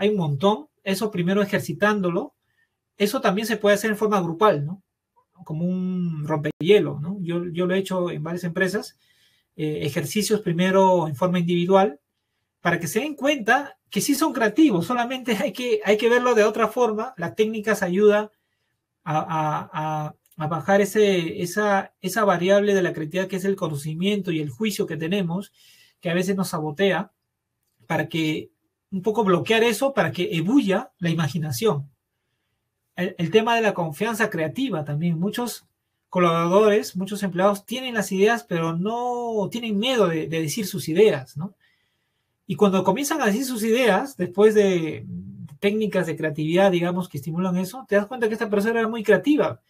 Speaker 1: hay un montón, eso primero ejercitándolo, eso también se puede hacer en forma grupal, ¿no? Como un rompehielo, ¿no? Yo, yo lo he hecho en varias empresas, eh, ejercicios primero en forma individual, para que se den cuenta que sí son creativos, solamente hay que, hay que verlo de otra forma. La técnica se ayuda a, a, bajar ese, esa, esa variable de la creatividad que es el conocimiento y el juicio que tenemos, que a veces nos sabotea, para que un poco bloquear eso para que ebulla la imaginación. El, tema de la confianza creativa también. Muchos colaboradores, muchos empleados tienen las ideas, pero no tienen miedo de, decir sus ideas, ¿no? Y cuando comienzan a decir sus ideas, después de técnicas de creatividad, digamos, que estimulan eso, te das cuenta que esta persona era muy creativa.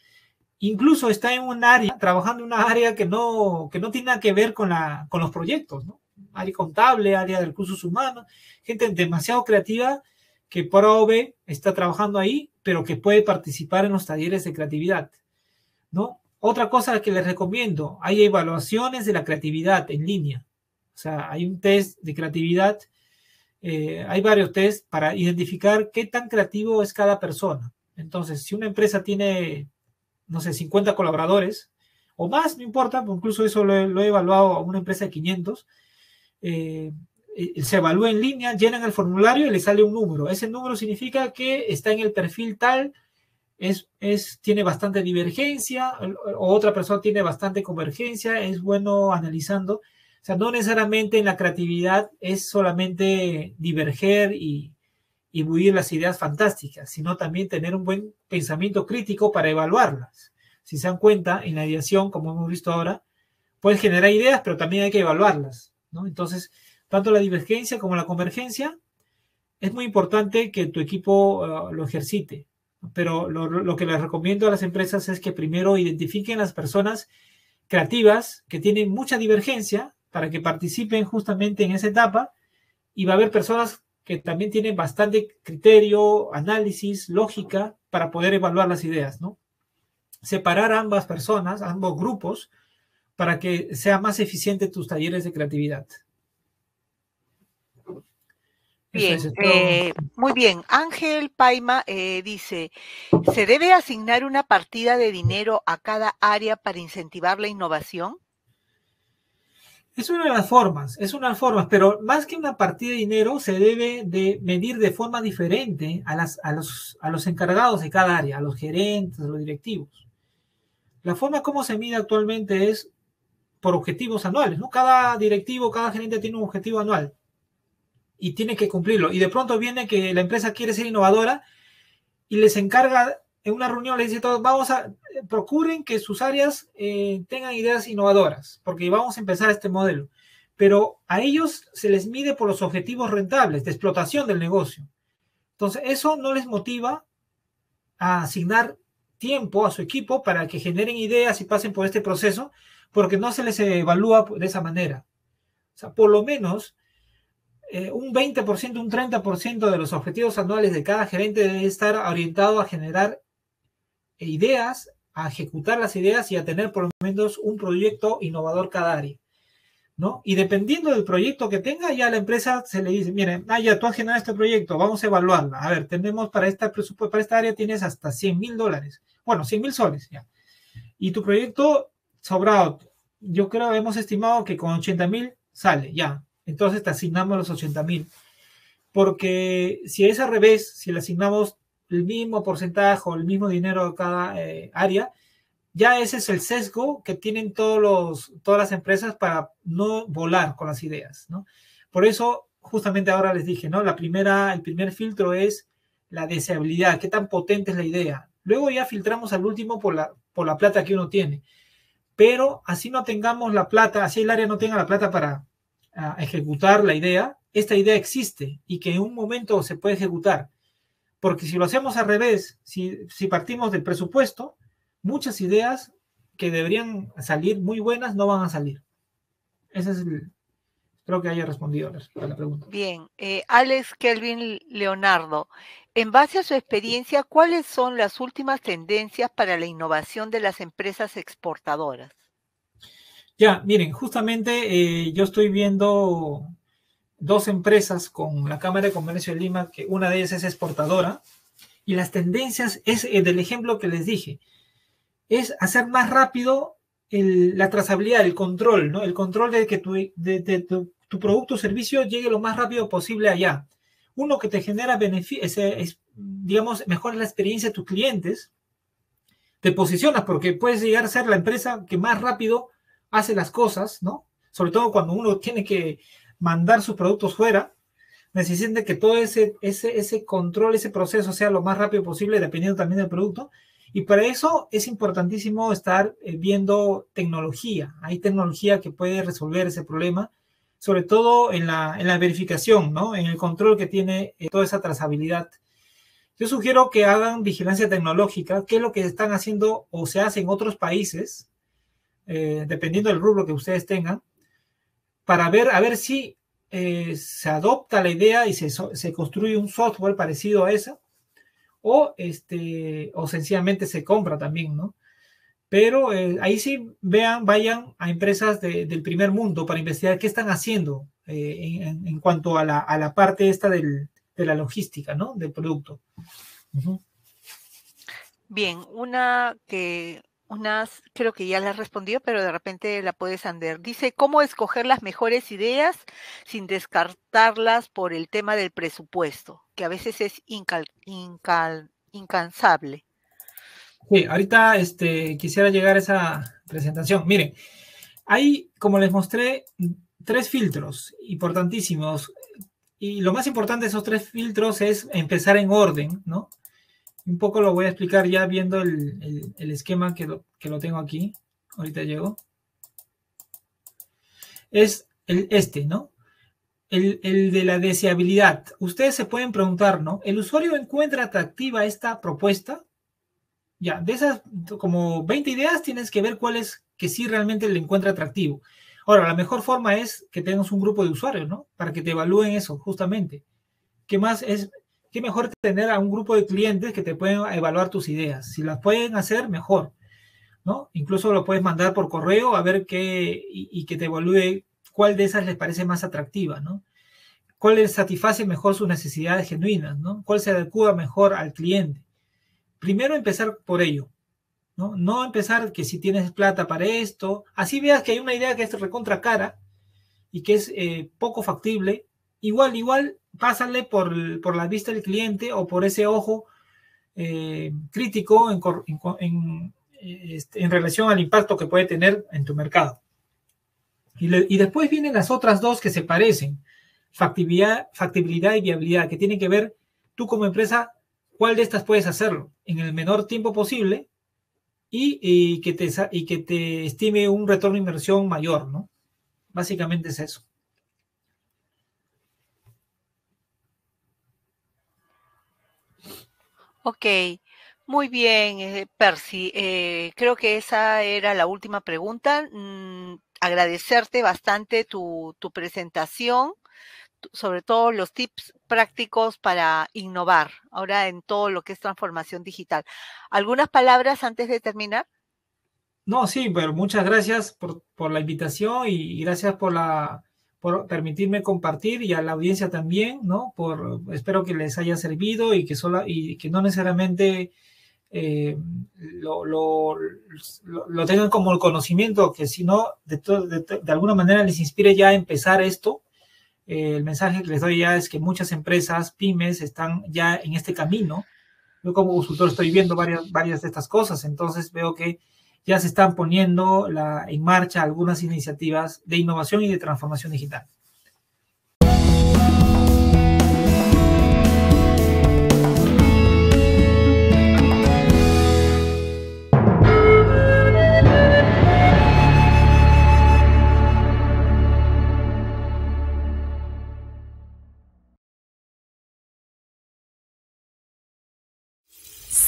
Speaker 1: Incluso está en un área, trabajando en una área que no, que no tiene nada que ver con, la, con los proyectos, ¿no? Área contable, área de recursos humanos, gente demasiado creativa que OB está trabajando ahí, pero que puede participar en los talleres de creatividad, ¿no? Otra cosa que les recomiendo, hay evaluaciones de la creatividad en línea. O sea, hay un test de creatividad, eh, hay varios tests para identificar qué tan creativo es cada persona. Entonces, si una empresa tiene, no sé, 50 colaboradores o más, no importa, incluso eso lo he, lo he evaluado a una empresa de 500, eh, eh, se evalúa en línea, llenan el formulario y le sale un número. Ese número significa que está en el perfil tal, es, es, tiene bastante divergencia, o otra persona tiene bastante convergencia, es bueno analizando. O sea, no necesariamente en la creatividad es solamente diverger y, y las ideas fantásticas, sino también tener un buen pensamiento crítico para evaluarlas. Si se dan cuenta, en la ideación, como hemos visto ahora, puedes generar ideas, pero también hay que evaluarlas. Entonces, tanto la divergencia como la convergencia, es muy importante que tu equipo uh, lo ejercite. Pero lo, que les recomiendo a las empresas es que primero identifiquen las personas creativas que tienen mucha divergencia para que participen justamente en esa etapa y va a haber personas que también tienen bastante criterio, análisis, lógica para poder evaluar las ideas, ¿no? Separar ambas personas, ambos grupos, para que sea más eficiente tus talleres de creatividad.
Speaker 2: Bien, eh, muy bien. Ángel Paima eh, dice, ¿se debe asignar una partida de dinero a cada área para incentivar la innovación?
Speaker 1: Es una de las formas, es una de las formas, pero más que una partida de dinero se debe de medir de forma diferente a, las, a, los, a los encargados de cada área, a los gerentes, a los directivos. La forma como se mide actualmente es por objetivos anuales, ¿no? Cada directivo, cada gerente tiene un objetivo anual y tiene que cumplirlo. Y de pronto viene que la empresa quiere ser innovadora y les encarga en una reunión, les dice todos, vamos a, procuren que sus áreas eh, tengan ideas innovadoras, porque vamos a empezar este modelo. Pero a ellos se les mide por los objetivos rentables de explotación del negocio. Entonces, eso no les motiva a asignar tiempo a su equipo para que generen ideas y pasen por este proceso, porque no se les evalúa de esa manera. O sea, por lo menos eh, un 20%, un 30% de los objetivos anuales de cada gerente debe estar orientado a generar ideas, a ejecutar las ideas y a tener por lo menos un proyecto innovador cada área. ¿no? Y dependiendo del proyecto que tenga, ya la empresa se le dice, miren, ah, ya tú has generado este proyecto, vamos a evaluarla. A ver, tenemos para esta para esta área tienes hasta 100 mil dólares. Bueno, 100 mil soles ya. Y tu proyecto sobrado, yo creo hemos estimado que con 80 mil sale, ya entonces te asignamos los 80 mil. Porque si es al revés, si le asignamos el mismo porcentaje o el mismo dinero a cada eh, área, ya ese es el sesgo que tienen todos los, todas las empresas para no volar con las ideas, ¿no? Por eso, justamente ahora les dije, ¿no? La primera, el primer filtro es la deseabilidad, qué tan potente es la idea. Luego ya filtramos al último por la, por la plata que uno tiene. Pero así no tengamos la plata, así el área no tenga la plata para, a ejecutar la idea, esta idea existe y que en un momento se puede ejecutar. Porque si lo hacemos al revés, si, si partimos del presupuesto, muchas ideas que deberían salir muy buenas no van a salir. Ese es el, Espero que haya respondido a la pregunta.
Speaker 2: Bien, eh, Alex Kelvin Leonardo, en base a su experiencia, ¿cuáles son las últimas tendencias para la innovación de las empresas exportadoras?
Speaker 1: Ya, miren, justamente eh, yo estoy viendo dos empresas con la Cámara de Comercio de Lima, que una de ellas es exportadora, y las tendencias es eh, del ejemplo que les dije, es hacer más rápido la trazabilidad, el control, ¿no? El control de que tu, de, tu, producto o servicio llegue lo más rápido posible allá. Uno que te genera beneficio, es, digamos, mejora la experiencia de tus clientes, te posicionas porque puedes llegar a ser la empresa que más rápido hace las cosas, ¿no? Sobre todo cuando uno tiene que mandar sus productos fuera, necesita que todo ese, ese, ese control, ese proceso sea lo más rápido posible, dependiendo también del producto. Y para eso es importantísimo estar eh, viendo tecnología. Hay tecnología que puede resolver ese problema, sobre todo en la, en la verificación, ¿no? En el control que tiene eh, toda esa trazabilidad. Yo sugiero que hagan vigilancia tecnológica, que es lo que están haciendo o se hace en otros países, eh, dependiendo del rubro que ustedes tengan, para ver, a ver si eh, se adopta la idea y se, se, construye un software parecido a esa, o, este, o sencillamente se compra también, ¿no? Pero eh, ahí sí vean, vayan a empresas del primer mundo para investigar qué están haciendo en, en, cuanto a la, parte esta del, de la logística, ¿no? Del producto.
Speaker 2: Bien, una que unas, creo que ya la respondió, pero de repente la puedes andar. Dice, ¿cómo escoger las mejores ideas sin descartarlas por el tema del presupuesto, que a veces es incansable?
Speaker 1: Sí, ahorita este, quisiera llegar a esa presentación. Miren, hay, como les mostré, tres filtros importantísimos. Y lo más importante de esos tres filtros es empezar en orden, ¿no? Un poco lo voy a explicar ya viendo el, esquema que lo, que lo tengo aquí. Ahorita llego. Es el, este, ¿no? El, el, de la deseabilidad. Ustedes se pueden preguntar, ¿no? ¿El usuario encuentra atractiva esta propuesta? Ya, de esas como 20 ideas tienes que ver cuál es que sí realmente le encuentra atractivo. Ahora, la mejor forma es que tengas un grupo de usuarios, ¿no? Para que te evalúen eso, justamente. ¿Qué más es? ¿Qué mejor tener a un grupo de clientes que te pueden evaluar tus ideas? Si las pueden hacer, mejor, ¿no? Incluso lo puedes mandar por correo a ver qué y, que te evalúe cuál de esas les parece más atractiva, ¿no? ¿Cuál les satisface mejor sus necesidades genuinas, ¿no? ¿Cuál se adecua mejor al cliente? Primero empezar por ello, ¿no? Empezar que si tienes plata para esto, así veas que hay una idea que es recontra cara y que es eh, poco factible, igual, igual, pásale por, la vista del cliente o por ese ojo eh, crítico este, en, relación al impacto que puede tener en tu mercado. Y, después vienen las otras dos que se parecen, factibilidad, factibilidad y viabilidad, que tienen que ver tú como empresa, cuál de estas puedes hacerlo en el menor tiempo posible y, que te, y que te estime un retorno de inversión mayor, ¿no? Básicamente es eso.
Speaker 2: Ok, muy bien, eh, Percy. Eh, creo que esa era la última pregunta. Mm, agradecerte bastante tu, tu presentación sobre todo los tips prácticos para innovar ahora en todo lo que es transformación digital. ¿Algunas palabras antes de terminar?
Speaker 1: No, sí, pero muchas gracias por, la invitación y, gracias por la por permitirme compartir y a la audiencia también, ¿no? Por espero que les haya servido y que sola, y que no necesariamente eh, lo, lo, tengan como el conocimiento, que si no, de, de, alguna manera les inspire ya a empezar esto el mensaje que les doy ya es que muchas empresas, pymes, están ya en este camino. Yo como consultor estoy viendo varias, varias de estas cosas, entonces veo que ya se están poniendo la, en marcha algunas iniciativas de innovación y de transformación digital.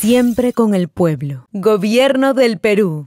Speaker 3: Siempre con el pueblo. Gobierno del Perú.